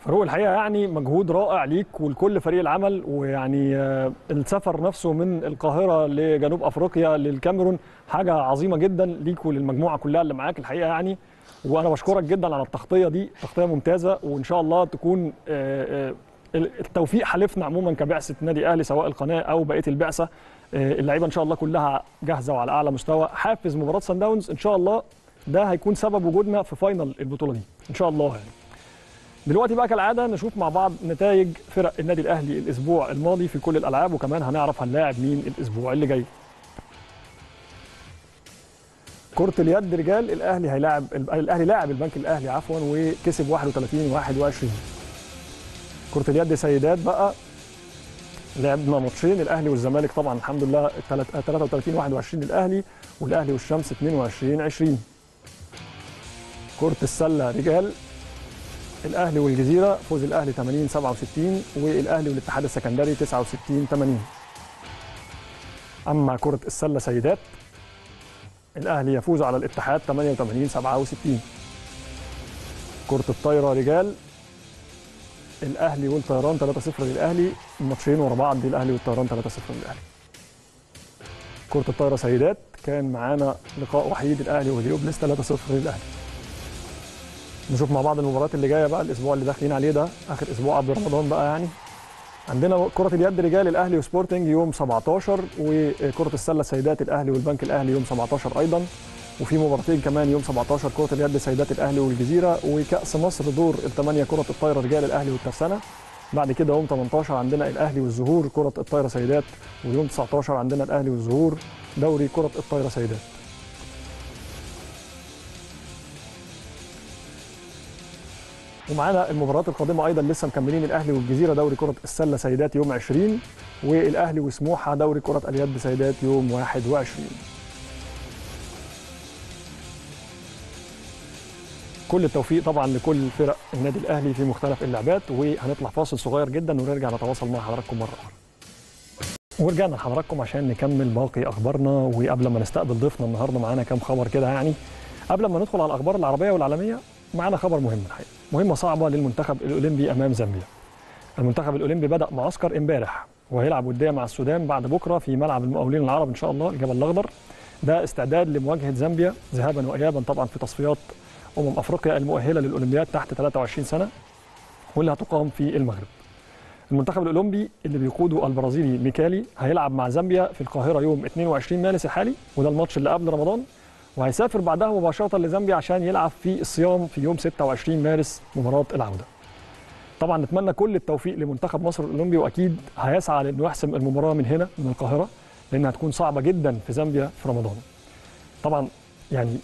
[SPEAKER 1] فاروق الحقيقة يعني مجهود رائع ليك ولكل فريق العمل ويعني آه، السفر نفسه من القاهرة لجنوب أفريقيا للكاميرون حاجة عظيمة جدا ليك وللمجموعة كلها اللي معاك الحقيقة يعني. وأنا بشكرك جدا على التغطية دي تغطية ممتازة وإن شاء الله تكون آه، آه، التوفيق حالفنا عموما كبعثة نادي أهلي سواء القناة أو بقية البعثة. آه، اللعيبة إن شاء الله كلها جاهزة وعلى أعلى مستوى. حافز مباراة سان داونز إن شاء الله ده هيكون سبب وجودنا في فاينل البطولة دي. إن شاء الله. يعني دلوقتي بقى كالعادة نشوف مع بعض نتائج فرق النادي الأهلي الأسبوع الماضي في كل الألعاب وكمان هنعرف هنلاعب مين الأسبوع اللي جاي. كرة اليد رجال الأهلي هيلاعب الأهلي لاعب البنك الأهلي عفوا وكسب 31 21 كرة اليد سيدات بقى. لعبنا ماتشين الأهلي والزمالك طبعا الحمد لله 33 21 الاهلي والأهلي والشمس 22 20 كرة السلة رجال الأهلي والجزيرة فوز الأهلي 80 67 والأهلي والاتحاد السكندري 69 80 أما كرة السلة سيدات الأهلي يفوز على الاتحاد 88 67 كرة الطايرة رجال الأهلي والطيران 3-0 للأهلي الماتشين ورا بعض الأهلي والطيران 3-0 للأهلي. كرة الطايرة سيدات كان معانا لقاء وحيد الأهلي واليوبلس 3-0 للأهلي. نشوف مع بعض المباريات اللي جاية بقى الأسبوع اللي داخلين عليه ده آخر أسبوع قبل رمضان بقى يعني. عندنا كرة اليد رجال الأهلي وسبورتنج يوم 17 وكرة السلة سيدات الأهلي والبنك الأهلي يوم 17 أيضا. وفي مباراتين كمان يوم 17 كرة اليد سيدات الأهلي والجزيرة وكأس مصر دور الثمانية كرة الطايرة رجال الأهلي والترسانة. بعد كده يوم 18 عندنا الأهلي والزهور كرة الطايرة سيدات. ويوم 19 عندنا الأهلي والزهور دوري كرة الطايرة سيدات. ومعانا المباريات القادمة أيضا لسه مكملين الأهلي والجزيرة دوري كرة السلة سيدات يوم 20 والأهلي وسموحة دوري كرة اليد سيدات يوم 21 كل التوفيق طبعا لكل فرق النادي الأهلي في مختلف اللعبات وهنطلع فاصل صغير جدا ونرجع نتواصل مع حضراتكم مرة أخرى. ورجعنا لحضراتكم عشان نكمل باقي أخبارنا وقبل ما نستقبل ضيفنا النهارده معانا كام خبر كده يعني. قبل ما ندخل على الأخبار العربية والعالمية معانا خبر مهم الحقيقة. مهمة صعبة للمنتخب الأولمبي أمام زامبيا. المنتخب الأولمبي بدأ معسكر امبارح وهيلعب ودية مع السودان بعد بكرة في ملعب المقاولين العرب إن شاء الله الجبل الأخضر. ده استعداد لمواجهة زامبيا ذهابا وايابا طبعا في تصفيات أمم أفريقيا المؤهلة للأولمبياد تحت 23 سنة واللي هتقام في المغرب المنتخب الأولمبي اللي بيقوده البرازيلي ميكالي هيلعب مع زامبيا في القاهرة يوم 22 مارس الحالي وده الماتش اللي قبل رمضان وهيسافر بعدها مباشرة لزامبيا عشان يلعب في الصيام في يوم 26 مارس مباراة العودة. طبعا نتمنى كل التوفيق لمنتخب مصر الأولمبي وأكيد هيسعى لأنه يحسم المباراة من هنا من القاهرة لأنها هتكون صعبة جدا في زامبيا في رمضان. طبعا يعني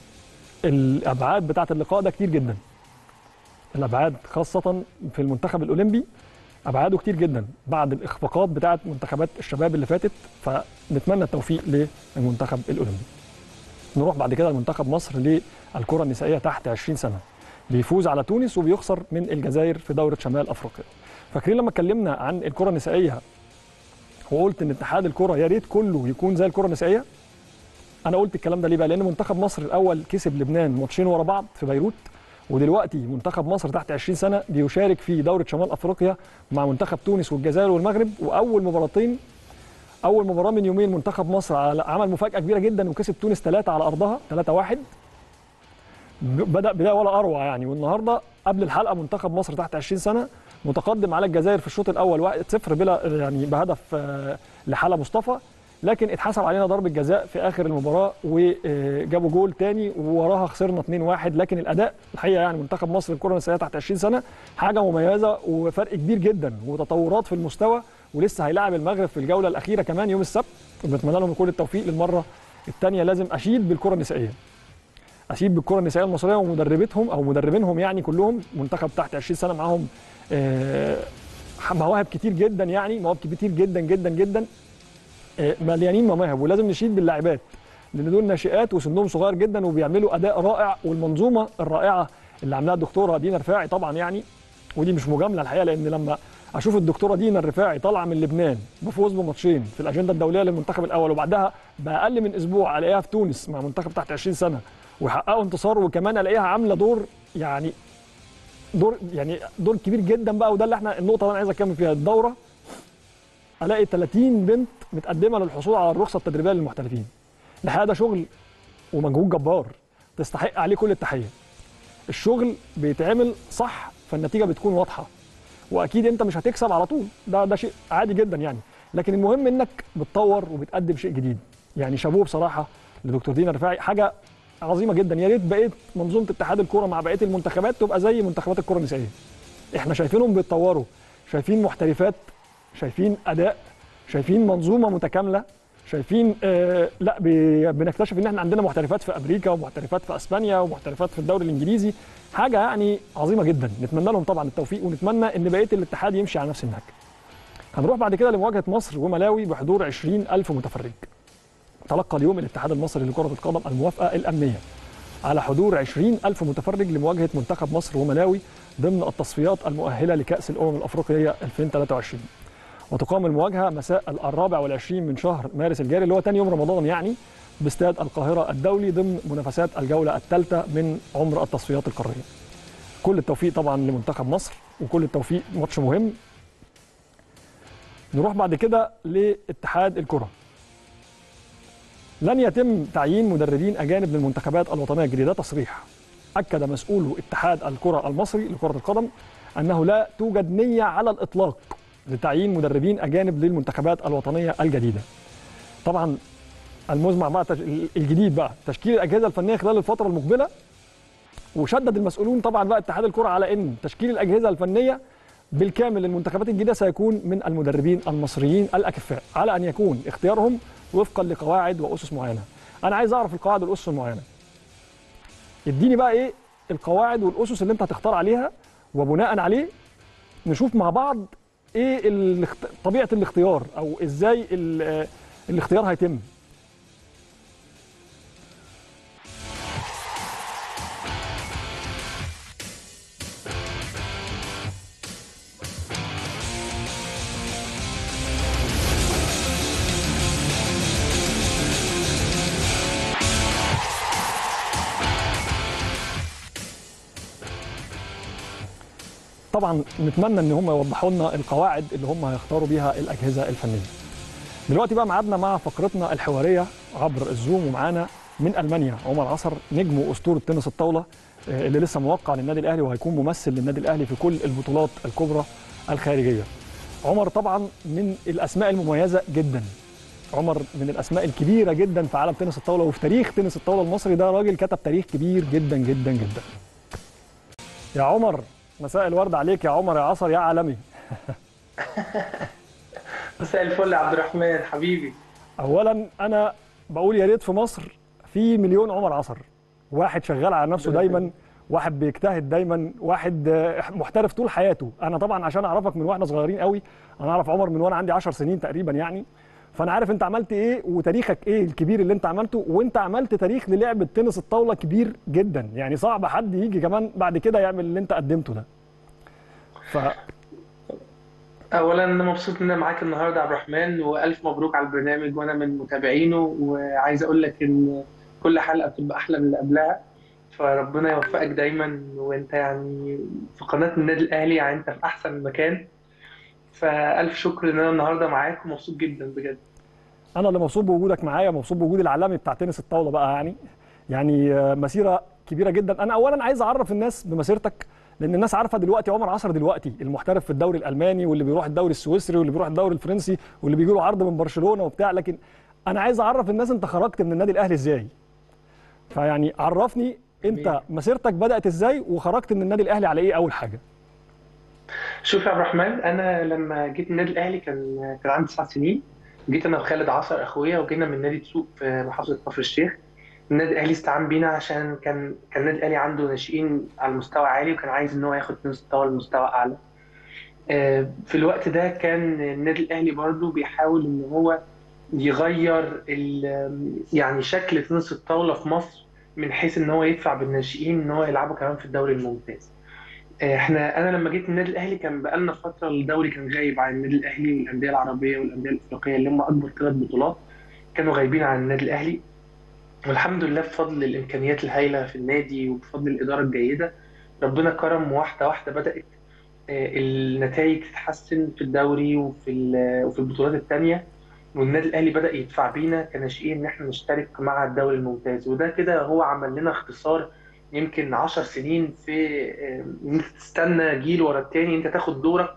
[SPEAKER 1] الأبعاد بتاعة اللقاء ده كتير جدا. الأبعاد خاصة في المنتخب الأولمبي أبعاده كتير جدا بعد الإخفاقات بتاعة منتخبات الشباب اللي فاتت فنتمنى التوفيق للمنتخب الأولمبي. نروح بعد كده لمنتخب مصر للكرة النسائية تحت 20 سنة بيفوز على تونس وبيخسر من الجزائر في دورة شمال أفريقيا فاكرين لما اتكلمنا عن الكرة النسائية وقلت إن اتحاد الكرة يا ريت كله يكون زي الكرة النسائية أنا قلت الكلام ده ليه بقى؟ لأن منتخب مصر الأول كسب لبنان ماتشين ورا بعض في بيروت ودلوقتي منتخب مصر تحت 20 سنة بيشارك في دوره شمال أفريقيا مع منتخب تونس والجزائر والمغرب. وأول مباراتين أول مباراة من يومين منتخب مصر عمل مفاجأة كبيرة جدا وكسب تونس 3 على أرضها 3 1 بدا بدايه ولا أروع يعني. والنهاردة قبل الحلقة منتخب مصر تحت 20 سنة متقدم على الجزائر في الشوط الأول 1 0 بلا يعني بهدف لحاله مصطفى. لكن اتحسب علينا ضربة جزاء في آخر المباراة وجابوا جول تاني ووراها خسرنا 2-1 لكن الأداء الحقيقة يعني منتخب مصر الكرة النسائيه تحت 20 سنة حاجة مميزة وفرق كبير جدا وتطورات في المستوى ولسه هيلاعب المغرب في الجولة الأخيرة كمان يوم السبت. وبنتمنى لهم كل التوفيق للمرة الثانية لازم أشيد بالكرة النسائية أشيد بالكرة النسائية المصرية ومدربتهم أو مدربينهم يعني كلهم. منتخب تحت 20 سنة معاهم آه مواهب كتير جدا يعني مواهب كتير جدا جدا جدا. مليانين مواهب ولازم نشيد باللاعبات لأن دول ناشئات وسنهم صغير جدا وبيعملوا أداء رائع والمنظومة الرائعة اللي عاملاها الدكتورة دينا رفاعي طبعا يعني ودي مش مجاملة الحقيقة لأن لما أشوف الدكتورة دينا الرفاعي طالعة من لبنان بفوز بماتشين في الأجندة الدولية للمنتخب الأول وبعدها بأقل من أسبوع ألاقيها في تونس مع منتخب تحت 20 سنة ويحققوا انتصار وكمان ألاقيها عاملة دور يعني دور يعني دور كبير جدا بقى وده اللي إحنا النقطة اللي أنا عايز اتكلم فيها الدورة ألاقي 30 بنت متقدمة للحصول على الرخصة التدريبية للمحترفين. الحقيقة ده شغل ومجهود جبار تستحق عليه كل التحية. الشغل بيتعمل صح فالنتيجة بتكون واضحة. وأكيد أنت مش هتكسب على طول ده ده شيء عادي جدا يعني. لكن المهم إنك بتطور وبتقدم شيء جديد. يعني شابوه بصراحة لدكتور دينا رفاعي حاجة عظيمة جدا. يا ريت بقيت منظومة اتحاد الكورة مع بقية المنتخبات تبقى زي منتخبات الكره النسائية. إحنا شايفينهم بيتطوروا شايفين محترفات شايفين أداء شايفين منظومة متكاملة شايفين آه لا بنكتشف إن إحنا عندنا محترفات في أمريكا ومحترفات في أسبانيا ومحترفات في الدوري الإنجليزي. حاجة يعني عظيمة جدا. نتمنى لهم طبعا التوفيق ونتمنى إن بقية الاتحاد يمشي على نفس النهج. هنروح بعد كده لمواجهة مصر وملاوي بحضور 20 ألف متفرج. تلقى اليوم الاتحاد المصري لكرة القدم الموافقة الأمنية. على حضور 20 ألف متفرج لمواجهة منتخب مصر وملاوي ضمن التصفيات المؤهلة لكأس الأمم الأفريقية 2023 وتقام المواجهة مساء الرابع والعشرين من شهر مارس الجاري اللي هو تاني يوم رمضان يعني باستاد القاهرة الدولي ضمن منافسات الجولة الثالثة من عمر التصفيات القارية. كل التوفيق طبعا لمنتخب مصر وكل التوفيق ماتش مهم. نروح بعد كده لاتحاد الكرة. لن يتم تعيين مدربين أجانب للمنتخبات الوطنية الجديدة. ده تصريح أكد مسؤول اتحاد الكرة المصري لكرة القدم أنه لا توجد نية على الإطلاق لتعيين مدربين أجانب للمنتخبات الوطنية الجديدة. طبعا المزمع بقى. الجديد بقى تشكيل الأجهزة الفنية خلال الفترة المقبلة. وشدد المسؤولون طبعا بقى اتحاد الكرة على إن تشكيل الأجهزة الفنية بالكامل للمنتخبات الجديدة سيكون من المدربين المصريين الأكفاء على أن يكون اختيارهم وفقا لقواعد وأسس معينة. أنا عايز أعرف القواعد والأسس المعينة. اديني بقى إيه القواعد والأسس اللي أنت هتختار عليها وبناء عليه نشوف مع بعض إيه. طبيعة الاختيار أو إزاي ال... الاختيار هيتم طبعا نتمنى إن هم يوضحوا لنا القواعد اللي هم هيختاروا بيها الأجهزة الفنية. دلوقتي بقى ميعادنا مع فقرتنا الحوارية عبر الزوم ومعانا من ألمانيا عمر عصر نجم وأسطورة تنس الطاولة آه، اللي لسه موقع للنادي الأهلي وهيكون ممثل للنادي الأهلي في كل البطولات الكبرى الخارجية. عمر طبعا من الأسماء المميزة جدا. عمر من الأسماء الكبيرة جدا في عالم تنس الطاولة وفي تاريخ تنس الطاولة المصري ده راجل كتب تاريخ كبير جدا جدا جدا. يا عمر مساء الورد عليك يا عمر يا عصر يا عالمي. <laughs>
[SPEAKER 5] مساء الفل يا عبد الرحمن حبيبي.
[SPEAKER 1] اولا أنا بقول يا ريت في مصر في مليون عمر عصر. واحد شغال على نفسه <laughs> دايما واحد بيجتهد دايما واحد محترف طول حياته. أنا طبعا عشان أعرفك من وإحنا صغيرين قوي أنا أعرف عمر من وأنا عندي 10 سنين تقريبا يعني. فانا عارف انت عملت إيه وتاريخك إيه الكبير اللي انت عملته وانت عملت تاريخ للعبه تنس الطاولة كبير جدا. يعني صعب حد يجي كمان بعد كده يعمل اللي انت قدمته ده. ف
[SPEAKER 5] اولا أنا مبسوط إن أنا معاك النهارده عبد الرحمن وألف مبروك على البرنامج وأنا من متابعينه وعايز أقول لك إن كل حلقة بتبقى أحلى من اللي قبلها. فربنا يوفقك دايما وأنت يعني في قناة النادي الأهلي يعني أنت في أحسن مكان. فألف شكر إن أنا النهارده معاك ومبسوط جدا بجد.
[SPEAKER 1] أنا اللي مبسوط بوجودك معايا مبسوط بوجود العالمي بتاع تنس الطاولة بقى يعني. يعني آه، مسيرة كبيرة جدا. أنا اولا عايز أعرف الناس بمسيرتك لأن الناس عارفة دلوقتي عمر عصر دلوقتي المحترف في الدوري الألماني واللي بيروح الدوري السويسري واللي بيروح الدوري الفرنسي واللي بيجي له عرض من برشلونة وبتاع. لكن أنا عايز أعرف الناس أنت خرجت من النادي الأهلي إزاي؟ فيعني عرفني
[SPEAKER 5] أنت.
[SPEAKER 1] مسيرتك بدأت إزاي وخرجت من النادي الأهلي على إيه أول حاجة؟
[SPEAKER 5] شوف يا عبد الرحمن أنا لما جيت النادي الأهلي كان كان عندي تسع سنين. جيت أنا وخالد عصر أخويا وجينا من نادي تسوق في محافظة كفر الشيخ. النادي الأهلي استعان بينا عشان كان كان النادي الأهلي عنده ناشئين على مستوى عالي وكان عايز إن هو ياخد الطاوله لمستوى أعلى. آه، في الوقت ده كان النادي الأهلي برضو بيحاول إن هو يغير يعني شكل تنس الطاولة في مصر من حيث إن هو يدفع بالناشئين إن هو يلعبوا كمان في الدوري الممتاز. إحنا أنا لما جيت النادي الاهلي كان بقالنا فترة الدوري كان غايب عن النادي الاهلي والأندية العربية والأندية الإفريقية اللي هم أكبر ثلاث بطولات كانوا غايبين عن النادي الاهلي. والحمد لله بفضل الإمكانيات الهائله في النادي وبفضل الإدارة الجيدة ربنا كرم واحدة واحدة بدأت آه، النتائج تتحسن في الدوري وفي وفي البطولات الثانية والنادي الاهلي بدأ يدفع بينا كناشئين إن إحنا نشترك مع الدوري الممتاز. وده كده هو عمل لنا اختصار يمكن 10 سنين في آه، إن أنت تستنى جيل ورا التاني أنت تاخد دورك.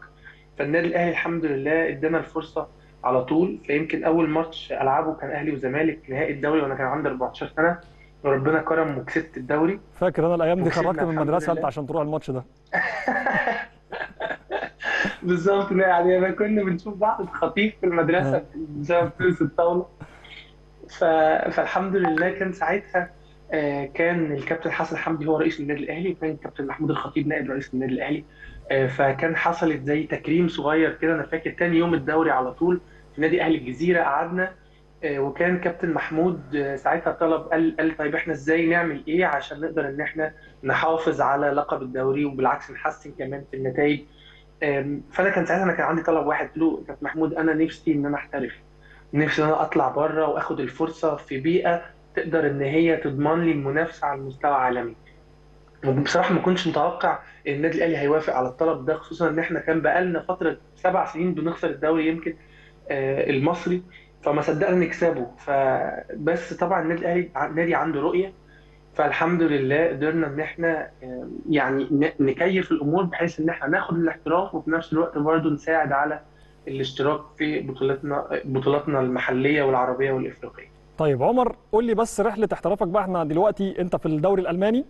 [SPEAKER 5] فالنادي الأهلي الحمد لله إدانا الفرصة على طول. فيمكن أول ماتش ألعبه كان أهلي وزمالك نهائي الدوري وأنا كان عندي 14 سنة. وربنا كرم وكسبت الدوري.
[SPEAKER 1] فاكر أنا الأيام دي خرجت من المدرسة انت. عشان تروح الماتش ده. <laughs>
[SPEAKER 5] بالظبط يعني أنا كنا بنشوف بعض خطيف في المدرسة بسبب تنس الطاولة. ف... فالحمد لله كان ساعتها آه، كان الكابتن حسن حمدي هو رئيس النادي الأهلي وكان الكابتن محمود الخطيب نائب رئيس النادي الأهلي. آه، فكان حصلت زي تكريم صغير كده أنا فاكر تاني يوم الدوري على طول في نادي أهلي الجزيرة قعدنا آه، وكان كابتن محمود آه، ساعتها طلب قال قال طيب إحنا إزاي نعمل إيه عشان نقدر إن إحنا نحافظ على لقب الدوري وبالعكس نحسن كمان في النتائج. فأنا كان ساعتها أنا كان عندي طلب واحد له كابتن محمود أنا نفسي إن أنا أحترف نفسي إن أنا أطلع بره وآخد الفرصة في بيئة تقدر إن هي تضمن لي المنافسة على المستوى العالمي. وبصراحة ما كنتش متوقع إن النادي الأهلي هيوافق على الطلب ده خصوصا إن إحنا كان بقالنا فترة سبع سنين بنخسر الدوري يمكن آه، المصري فما صدقنا نكسبه. فبس طبعا النادي الأهلي نادي عنده رؤية. فالحمد لله قدرنا إن إحنا آه، يعني نكيف الأمور بحيث إن إحنا ناخد الاحتراف وفي نفس الوقت برضه نساعد على الاشتراك في بطولتنا بطولاتنا المحلية والعربية والإفريقية.
[SPEAKER 1] طيب عمر قول لي بس رحلة احترافك بقى. إحنا دلوقتي انت في الدوري الألماني.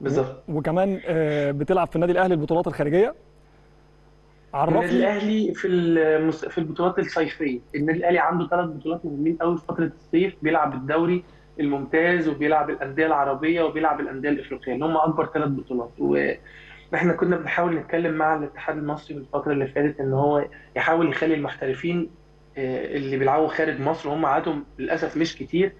[SPEAKER 5] بالظبط.
[SPEAKER 1] وكمان آه، بتلعب في النادي الأهلي البطولات الخارجية.
[SPEAKER 5] النادي
[SPEAKER 1] عرفني
[SPEAKER 5] الأهلي في المس... في البطولات الصيفية، النادي الأهلي عنده ثلاث بطولات مهمين قوي في فترة الصيف. بيلعب الدوري الممتاز وبيلعب الأندية العربية وبيلعب الأندية الإفريقية. اللي هم أكبر ثلاث بطولات. وإحنا كنا بنحاول نتكلم مع الاتحاد المصري في الفترة اللي فاتت إن هو يحاول يخلي المحترفين اللي بيلعبوا خارج مصر وهم عددهم للأسف مش كتير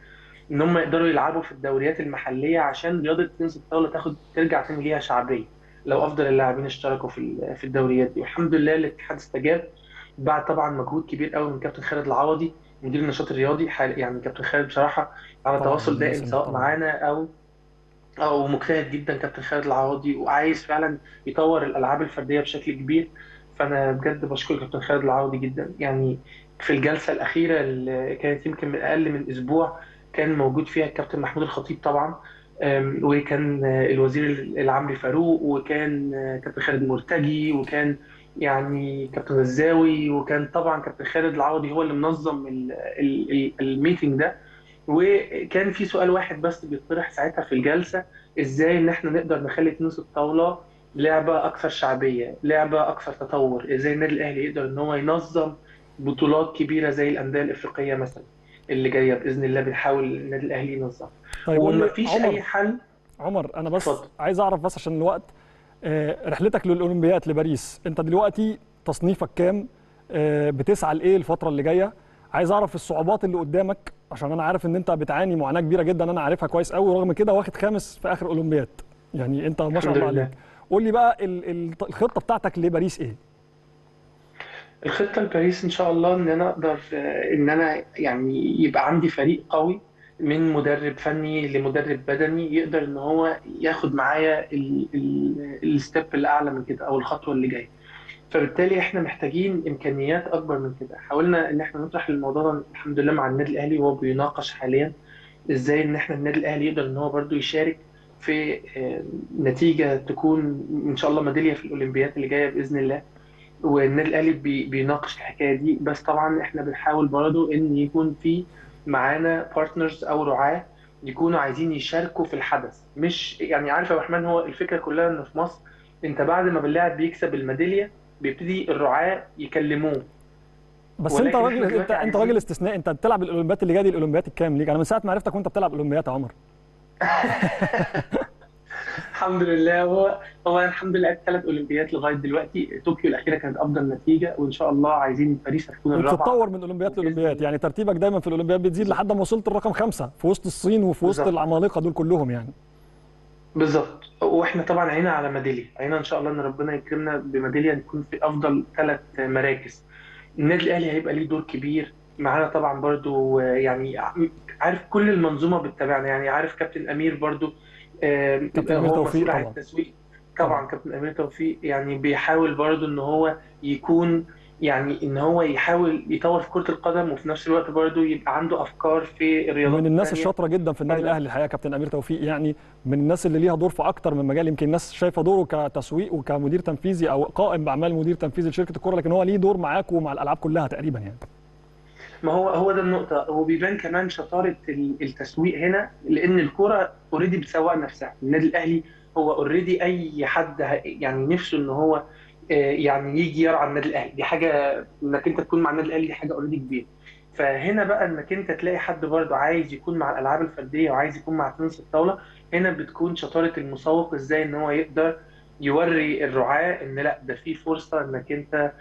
[SPEAKER 5] إن هم يقدروا يلعبوا في الدوريات المحلية عشان رياضة تنس الطاولة تاخد ترجع تاني ليها شعبية لو أفضل اللاعبين اشتركوا في في الدوريات دي والحمد لله الاتحاد استجاب بعد طبعا مجهود كبير قوي من كابتن خالد العوضي مدير النشاط الرياضي حال يعني كابتن خالد بصراحة على تواصل دائم سواء. معانا أو أو مجتهد جدا كابتن خالد العوضي وعايز فعلا يطور الألعاب الفردية بشكل كبير فأنا بجد بشكر كابتن خالد العوضي جدا. يعني في الجلسة الأخيرة اللي كانت يمكن من أقل من أسبوع كان موجود فيها الكابتن محمود الخطيب طبعا وكان الوزير العمري فاروق وكان كابتن خالد مرتجي وكان يعني كابتن غزاوي وكان طبعا كابتن خالد العوضي هو اللي منظم ال- ال- ال- الميتنج ده. وكان في سؤال واحد بس بيطرح ساعتها في الجلسة إزاي إن إحنا نقدر نخلي تنس الطاولة لعبة أكثر شعبية لعبة أكثر تطور إزاي النادي الأهلي يقدر إن هو ينظم بطولات كبيرة زي الأندية الإفريقية مثلا اللي جاية بإذن الله بنحاول النادي الأهلي ينظمها.
[SPEAKER 1] طيب
[SPEAKER 5] ومفيش أي حل
[SPEAKER 1] عمر أنا بس
[SPEAKER 5] اتفضل.
[SPEAKER 1] عايز أعرف بس عشان الوقت آه، رحلتك للأولمبياد لباريس أنت دلوقتي تصنيفك كام؟ آه، بتسعى لإيه الفترة اللي جاية؟ عايز أعرف الصعوبات اللي قدامك عشان أنا عارف إن أنت بتعاني معاناة كبيرة جدا أنا عارفها كويس قوي ورغم كده واخد خامس في آخر أولمبياد. يعني أنت ما شاء الله
[SPEAKER 5] لله.
[SPEAKER 1] عليك. قول لي بقى ال- ال- الخطة بتاعتك لباريس إيه؟
[SPEAKER 5] الخطة لباريس إن شاء الله إن أنا أقدر آه، إن أنا يعني يبقى عندي فريق قوي من مدرب فني لمدرب بدني يقدر إن هو ياخد معايا ال- ال- الستيب الأعلى من كده أو الخطوة اللي جاية. فبالتالي إحنا محتاجين إمكانيات أكبر من كده. حاولنا إن إحنا نطرح الموضوع ده الحمد لله مع النادي الأهلي وهو بيناقش حاليا إزاي إن إحنا النادي الأهلي يقدر إن هو برضو يشارك في آه، نتيجة تكون إن شاء الله ميدالية في الأولمبياد اللي جاية بإذن الله. والنادي الأهلي بي- بيناقش الحكاية دي. بس طبعا إحنا بنحاول برضه إن يكون في معانا partners أو رعاة يكونوا عايزين يشاركوا في الحدث. مش يعني عارف يا رحمن هو الفكرة كلها إن في مصر أنت بعد ما اللاعب بيكسب الميدالية بيبتدي الرعاة يكلموه.
[SPEAKER 1] بس
[SPEAKER 5] أنت
[SPEAKER 1] راجل أنت
[SPEAKER 5] أنت
[SPEAKER 1] راجل استثناء أنت بتلعب الأولمبياد اللي جاية دي الأولمبياد الكام؟ ليك. أنا من ساعة ما عرفتك وانت بتلعب أولمبياد يا عمر.
[SPEAKER 5] الحمد لله. هو هو الحمد لله ثلاث أولمبيات لغاية دلوقتي طوكيو الأخيرة كانت أفضل نتيجة وإن شاء الله عايزين باريس هتكون الرابعة.
[SPEAKER 1] وبتتطور من لاولمبياد
[SPEAKER 5] الله.
[SPEAKER 1] يعني ترتيبك دايما في الاولمبياد بتزيد لحد ما وصلت الرقم خمسة في وسط الصين وفي وسط. العمالقة دول كلهم يعني.
[SPEAKER 5] بالظبط. وإحنا طبعا عينا على ميداليه عينا إن شاء الله إن ربنا يكرمنا بميدالية نكون في أفضل ثلاث مراكز. النادي الأهلي هيبقى ليه دور كبير معانا طبعا برضو يعني عارف كل المنظومة بتتابعنا يعني عارف كابتن أمير برضو
[SPEAKER 1] كابتن أمير
[SPEAKER 5] هو
[SPEAKER 1] توفيق طبعا.
[SPEAKER 5] التسويق طبعا كابتن أمير توفيق يعني بيحاول برضو إن هو يكون يعني إن هو يحاول يطور في كرة القدم وفي نفس الوقت برضو يبقى عنده أفكار في الرياضات
[SPEAKER 1] من الناس. الشاطرة جدا في النادي الأهلي الحقيقة كابتن أمير توفيق يعني من الناس اللي ليها دور في أكتر من مجال يمكن الناس شايفة دوره كتسويق وكمدير تنفيذي أو قائم بأعمال مدير تنفيذي لشركة الكورة لكن هو ليه دور معاك ومع الألعاب كلها تقريبا يعني
[SPEAKER 5] ما هو هو ده النقطة. هو بيبان كمان شطارة ال- التسويق هنا لأن الكرة already بتسوق نفسها، النادي الأهلي هو already أي حد يعني نفسه إن هو آه، يعني يجي يرعى النادي الأهلي، دي حاجة إنك أنت تكون مع النادي الأهلي دي حاجة already كبيرة. فهنا بقى إنك أنت تلاقي حد برضه عايز يكون مع الألعاب الفردية وعايز يكون مع تنس الطاولة هنا بتكون شطارة المسوق إزاي إن هو يقدر يوري الرعاة إن لأ ده في فرصة إنك أنت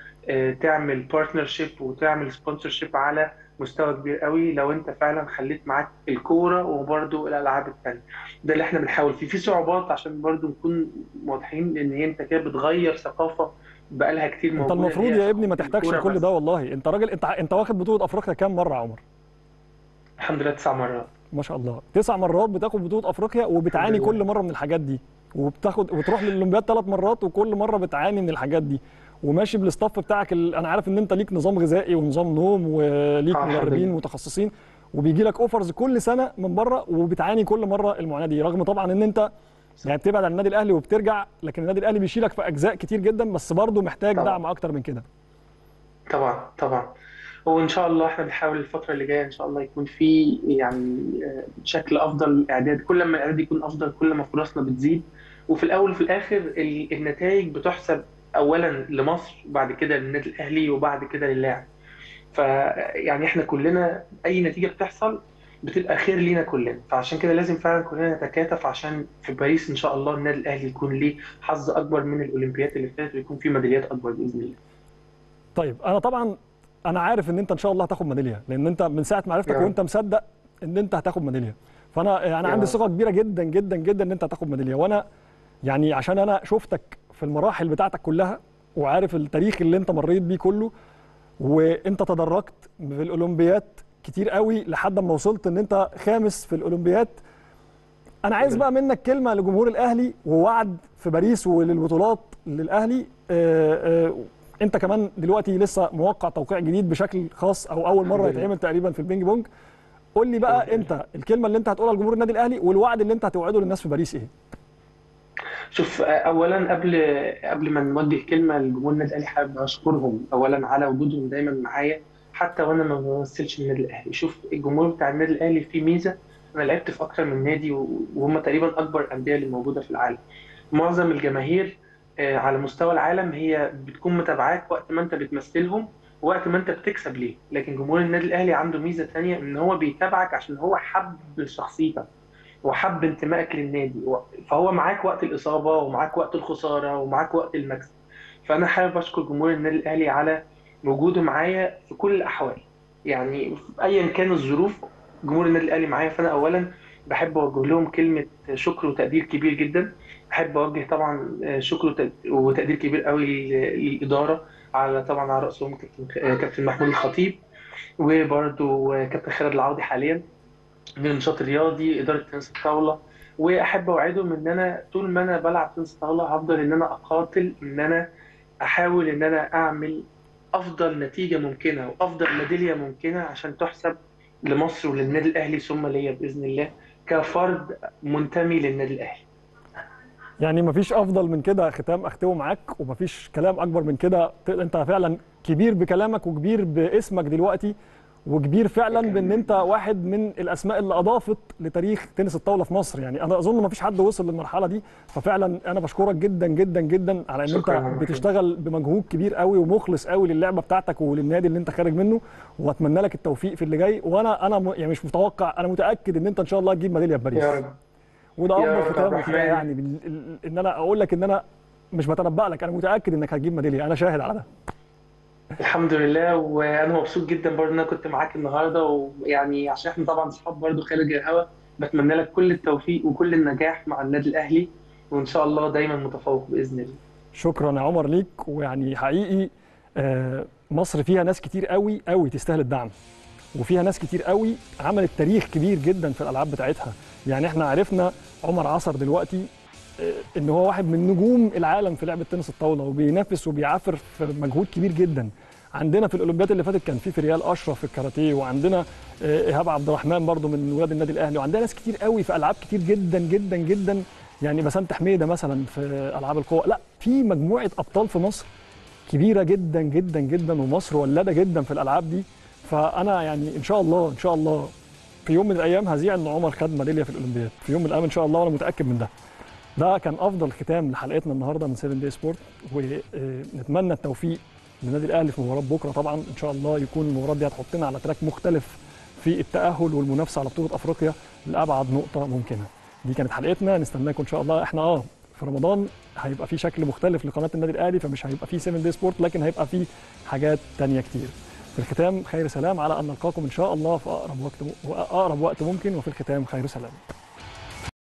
[SPEAKER 5] تعمل partnership وتعمل sponsorship على مستوى كبير قوي لو انت فعلا خليت معاك الكورة وبرضه الألعاب التانية. ده اللي إحنا بنحاول فيه. في صعوبات عشان برضه نكون واضحين إن هي انت كده بتغير ثقافة بقالها كتير
[SPEAKER 1] انت
[SPEAKER 5] موجودة
[SPEAKER 1] المفروض
[SPEAKER 5] هي
[SPEAKER 1] يا ابني ما تحتاجش كل. ده والله. انت راجل انت انت واخد بطولة أفريقيا كام مرة يا عمر؟
[SPEAKER 5] الحمد لله تسع مرات.
[SPEAKER 1] ما شاء الله. تسع مرات بتاخد بطولة أفريقيا وبتعاني. كل مرة من الحاجات دي. وبتاخد وتروح للأولمبياد ثلاث مرات وكل مرة بتعاني من الحاجات دي. وماشي بالاستاف بتاعك ال... أنا عارف إن أنت ليك نظام غذائي ونظام نوم وليك
[SPEAKER 5] آه،
[SPEAKER 1] مدربين. متخصصين وبيجي لك اوفرز كل سنة من بره وبتعاني كل مرة المعاناة دي رغم طبعا إن أنت يعني بتبعد عن النادي الأهلي وبترجع لكن النادي الأهلي بيشيلك في أجزاء كتير جدا بس برضه محتاج
[SPEAKER 5] طبعا.
[SPEAKER 1] دعم أكتر من كده
[SPEAKER 5] طبعا طبعا وإن شاء الله إحنا بنحاول الفترة اللي جاية إن شاء الله يكون في يعني آه، شكل أفضل إعداد كل ما الإعداد يكون أفضل كل ما فرصنا بتزيد وفي الأول وفي الآخر ال- النتائج بتحسب اولا لمصر وبعد كده للنادي الأهلي وبعد كده للاعب. فيعني إحنا كلنا أي نتيجة بتحصل بتبقى خير لينا كلنا. فعشان كده لازم فعلا كلنا نتكاتف عشان في باريس إن شاء الله النادي الأهلي يكون ليه حظ أكبر من الاولمبيات اللي فاتت ويكون في ميداليات أكبر بإذن الله.
[SPEAKER 1] طيب أنا طبعا أنا عارف إن أنت إن شاء الله هتاخد ميدالية لأن أنت من ساعة ما عرفتك
[SPEAKER 5] رب.
[SPEAKER 1] وأنت مصدق إن أنت هتاخد ميدالية. فأنا أنا
[SPEAKER 5] يا
[SPEAKER 1] عندي
[SPEAKER 5] رب.
[SPEAKER 1] ثقة كبيرة جدا جدا جدا إن أنت هتاخد ميدالية. وأنا يعني عشان أنا شفتك في المراحل بتاعتك كلها وعارف التاريخ اللي انت مريت بيه كله وانت تدرجت في الاولمبيات كتير قوي لحد ما وصلت إن انت خامس في الاولمبيات أنا عايز بقى منك كلمة لجمهور الأهلي ووعد في باريس وللبطولات للأهلي. آه، آه، انت كمان دلوقتي لسه موقع توقيع جديد بشكل خاص أو
[SPEAKER 5] أول مرة.
[SPEAKER 1] يتعمل تقريبا في ال ping pong. قول لي بقى. انت الكلمة اللي انت هتقولها لجمهور النادي الأهلي والوعد اللي انت هتوعده للناس في باريس إيه؟
[SPEAKER 5] شوف اولا قبل قبل ما نوجه كلمه لجمهور النادي الأهلي حابب اشكرهم اولا على وجودهم دايما معايا حتى وأنا ما بمثلش النادي الأهلي. شوف الجمهور بتاع النادي الأهلي فيه ميزة أنا لعبت في أكتر من نادي وهم تقريبا أكبر الانديه اللي موجودة في العالم. معظم الجماهير آه، على مستوى العالم هي بتكون متابعاك وقت ما أنت بتمثلهم وقت ما أنت بتكسب ليه. لكن جمهور النادي الأهلي عنده ميزة تانية إن هو بيتابعك عشان هو حب شخصيتك. وحب انتمائك للنادي. فهو معاك وقت الإصابة ومعاك وقت الخسارة ومعاك وقت المكسب. فأنا حابب أشكر جمهور النادي الأهلي على وجوده معايا في كل الأحوال. يعني أيا كان الظروف جمهور النادي الأهلي معايا. فأنا أولا بحب أوجه لهم كلمة شكر وتقدير كبير جدا. أحب أوجه طبعا شكر وتق- وتقدير كبير قوي لل- للإدارة على طبعا على كابتن كابتن محمود الخطيب وبرده كابتن خالد العوضي حاليا. من النشاط الرياضي إدارة تنس الطاولة. وأحب اوعدهم إن أنا طول ما أنا بلعب تنس طاوله هفضل إن أنا أقاتل إن أنا أحاول إن أنا أعمل أفضل نتيجة ممكنة وأفضل ميدالية ممكنة عشان تحسب لمصر وللنادي الأهلي ثم ليا بإذن الله كفرد منتمي للنادي الأهلي.
[SPEAKER 1] يعني مفيش أفضل من كده. ختام اختمه معاك ومفيش كلام أكبر من كده. أنت فعلا كبير بكلامك وكبير باسمك دلوقتي. وكبير فعلا بإن أنت واحد من الأسماء اللي أضافت لتاريخ تنس الطاولة في مصر. يعني أنا أظن مفيش حد وصل للمرحلة دي. ففعلا أنا بشكرك جدا جدا جدا على
[SPEAKER 5] إن أنت.
[SPEAKER 1] بتشتغل بمجهود كبير قوي ومخلص قوي للعبة بتاعتك وللنادي اللي أنت خارج منه. وأتمنى لك التوفيق في اللي جاي. وأنا أنا يعني مش متوقع أنا متأكد إن أنت إن شاء الله تجيب ميدالية في باريس. وده افضل ختام. يعني إن أنا أقول لك إن أنا مش بتنبأ لك. أنا متأكد إنك هتجيب ميدالية. أنا شاهد على ده.
[SPEAKER 5] الحمد لله وأنا مبسوط جدا برضه إن أنا كنت معاك النهارده ويعني عشان إحنا طبعا اصحاب برضه خارج الهوا بتمنى لك كل التوفيق وكل النجاح مع النادي الأهلي وإن شاء الله دايما متفوق بإذن الله.
[SPEAKER 1] شكرا يا عمر ليك ويعني حقيقي آه، مصر فيها ناس كتير قوي قوي تستاهل الدعم وفيها ناس كتير قوي عملت تاريخ كبير جدا في الألعاب بتاعتها. يعني إحنا عرفنا عمر عصر دلوقتي إن هو واحد من نجوم العالم في لعبة تنس الطاولة وبينافس وبيعافر في مجهود كبير جدا. عندنا في الأولمبياد اللي فاتت كان في فريال أشرف في الكاراتيه وعندنا آه، إيهاب عبد الرحمن برضو من ولاد النادي الأهلي وعندنا ناس كتير قوي في ألعاب كتير جدا جدا جدا. يعني بسنت حميده مثلا في ألعاب القوى لا في مجموعة أبطال في مصر كبيرة جدا جدا جدا ومصر ولادة جدا في الألعاب دي. فأنا يعني إن شاء الله إن شاء الله في يوم من الأيام هذيع ان عمر خد ميداليه في الأولمبياد. في يوم من الأيام إن شاء الله وأنا متأكد من ده. ده كان أفضل ختام لحلقتنا النهارده من 7 دي سبورت ونتمنى التوفيق للنادي الأهلي في مباراة بكرة. طبعا إن شاء الله يكون المباراة دي هتحطنا على تراك مختلف في التأهل والمنافسة على بطولة أفريقيا لأبعد نقطة ممكنة. دي كانت حلقتنا نستناكم إن شاء الله. إحنا آه في رمضان هيبقى في شكل مختلف لقناة النادي الأهلي فمش هيبقى في 7 دي سبورت لكن هيبقى في حاجات تانية كتير. في الختام خير سلام على أن نلقاكم إن شاء الله في أقرب وقت اقرب وقت ممكن وفي الختام خير سلام.